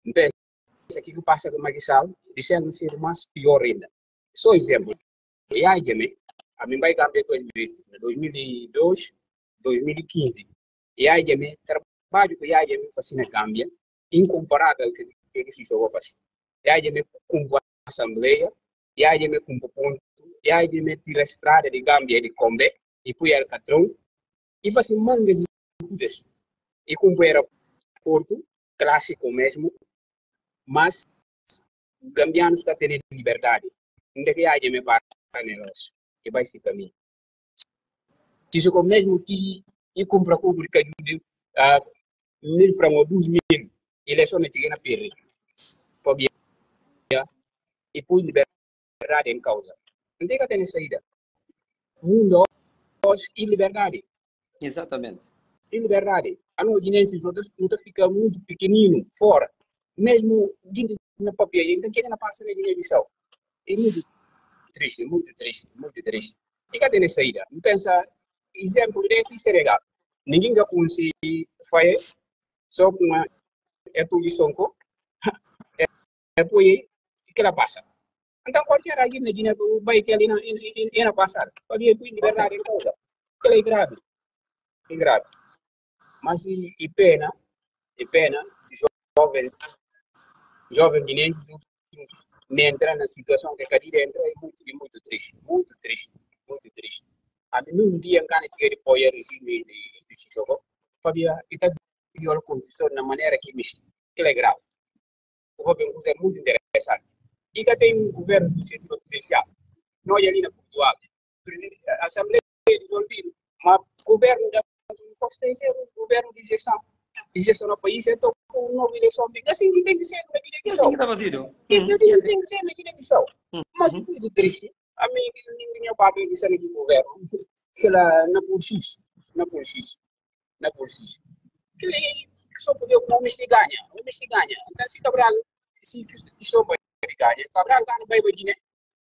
Então, isso aqui que passa com o Maguissal, dizendo ser mais pior ainda. Só exemplo, e aí, a mim vai cambiar duas vezes, 2002, 2015. E aí, trabalho que a IGM faz na Gâmbia, incomparável que que se Sococa faz. E aí, com a Assembleia, e aí, com o ponto, e aí, tira a estrada de Gâmbia de Combe, e põe o patrão, e faz mangas de coisas. E com o aeroporto, clássico mesmo, mas gambianos está tendo liberdade. Onde que há me para negócio? E vai se caminho. Se isso mesmo que e compra pública de uh, mil frangos, dois mil, ele é só me na perre. Pobia. E põe liberdade em causa. Onde que tem saída? Mundo e liberdade. Exatamente. Liberdade. A não guinenses não fica muito pequenino, fora. Mesmo guinenses na papel, então quem não passa na Guiné-Bissau. É muito triste, muito triste, muito triste. E cadê a saída? Não pensa, exemplo desse Senegal. Ninguém vai conseguir fazer só com a é tudo de sonco. É, aí que ela passa. Então, qualquer alguém na Guiné vai que ali não passar. Ir com liberdade em causa. Que é grave. É grave. Mas e, e pena, e pena, jovens, jovens guinenses nem entrar na situação que a Cadira entra é muito, é muito triste, muito triste, muito triste. A mim, um dia, quando eu tive apoio ao regime de, de Sissoko, havia estado pior condição na maneira que me que é grave. O governo é muito interessante. E que tem um governo do centro presidencial. Nós ali na Portugal, a Assembleia dissolvida, mas o governo da Costa é o governo de gestão. De gestão no país, então, com uma eleição, assim que tem que ser na Guiné-Bissau. assim que? Isso assim que tem que ser na Guiné-Bissau. Hum. Mas é muito triste. A mim, ninguém papel que sai do governo. Que lá, na X, na por X, Que só porque o Messi ganha, o Messi ganha. Então se Cabral, se só vai ganha, Cabral ganha vai vai Guiné.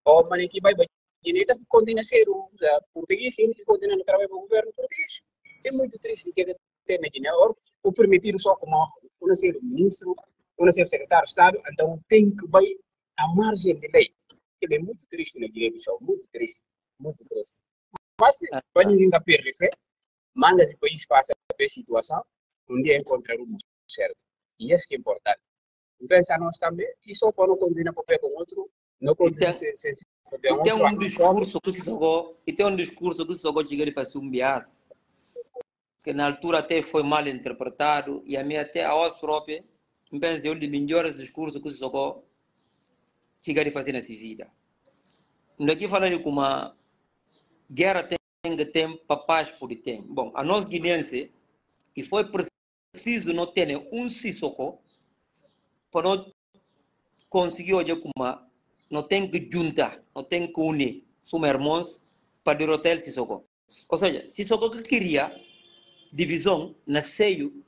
Ou mane que vai vai Guiné, tá continua ser o português, que continua no trabalho do governo português. É muito triste que tem na Guiné, ou o permitir só como ser ministro, um ser secretário de Estado, então tem que vai à margem de lei. É muito triste na Guiné-Bissau, muito triste, muito triste. Mas, para ninguém perder fé, manda esse país passar a situação, um dia encontrar o rumo certo. E isso que é importante. Então, essa nós também, e só para não condenar papel com outro, não condenar se, se, se, E tem um discurso que se jogou, e tem um discurso que se jogou de ele faz um bias, que na altura até foi mal interpretado, e a minha até a voz própria, penso que um dos melhores discursos que se jogou, que ele fazer nessa vida. Daqui falando como uma guerra tem que ter papás por tempo. Bom, a nós guinense, que foi não ter um sissoko para não conseguir hoje como juntar, não tem que unir os irmãos para derrotar o sissoko. Ou seja, sissoko que queria divisão na seio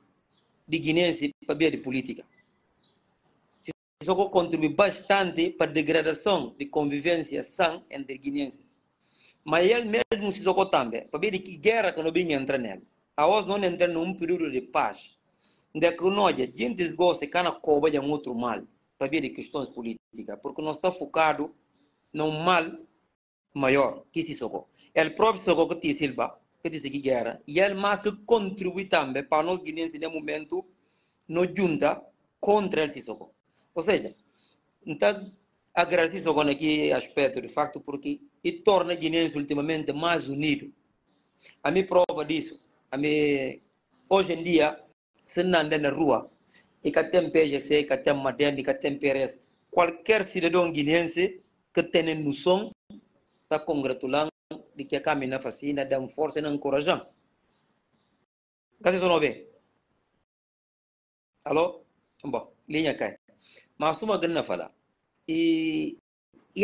de guinense para via de política. Sissoko contribui bastante para a degradação de convivência sã entre guinenses. Mas ele mesmo jogou também, para ver que guerra que não vinha entrar nele. A não entra num período de paz. Que nós, a gente gosta de cobra de um outro mal, para ver questões políticas, porque nós estamos focados num mal maior, que se socorro. Ele próprio socorro que te silva, que te segue guerra, e ele mais que contribui também para nós guineenses, nesse momento, nos junta contra ele socorro. Ou seja, então, agradeço com aqui aspecto de facto porque e torna guineense ultimamente mais unido. A mim prova disso. A mim, hoje em dia, se não anda na rua, i ka tem PGC, que tem MADEM, ka tem PRS, qualquer cidadão guineense que tenha noção está congratulando de que a caminha fascina dá força e encorajam Kasi sono be Alô? Bom, linha cai. Mas tu uma fala. E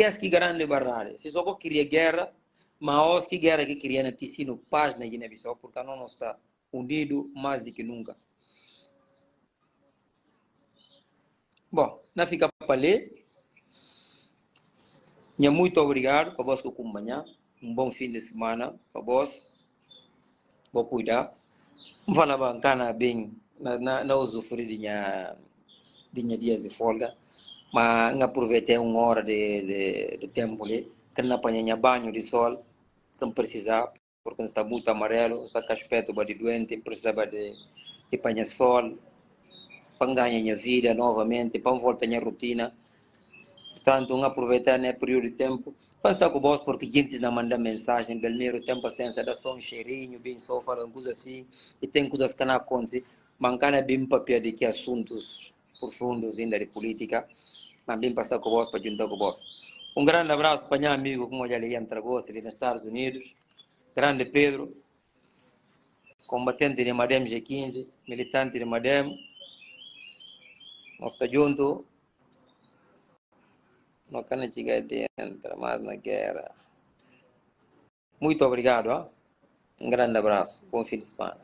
as que grande barrare. Se só queria guerra, os que guerra que queria na tisino paz na Guiné-Bissau, porque não está unido mais do que nunca. Bom, não fica para ler. Muito obrigado para vós que acompanhar. Um bom fim de semana para vós. Vou cuidar. Vou na bancana bem, na, na, na usufruir de minha, de minha dias de folga mas não aproveitei uma hora de, de, de tempo ali, que não apanhei banho de sol, sem precisar, porque está muito amarelo, está com aspecto de doente, precisava de, de apanhar sol, para ganhar minha vida novamente, para voltar à rotina. Portanto, não aproveitar né período de tempo, para estar com vós, porque gente não manda mensagem, Belmiro tem paciência, dá só um cheirinho, bem só falando coisas assim, e tem coisas que não acontecem, mancana bem papel de que assuntos profundos ainda de política, também passar com vós para juntar com vós. Um grande abraço para meu amigo, como já lhe entregou, nos Estados Unidos. Grande Pedro, combatente de Madem G15, militante de Madem junto, não cana chegar dentro, mas na guerra. Muito obrigado. Um grande abraço. Bom fim de semana.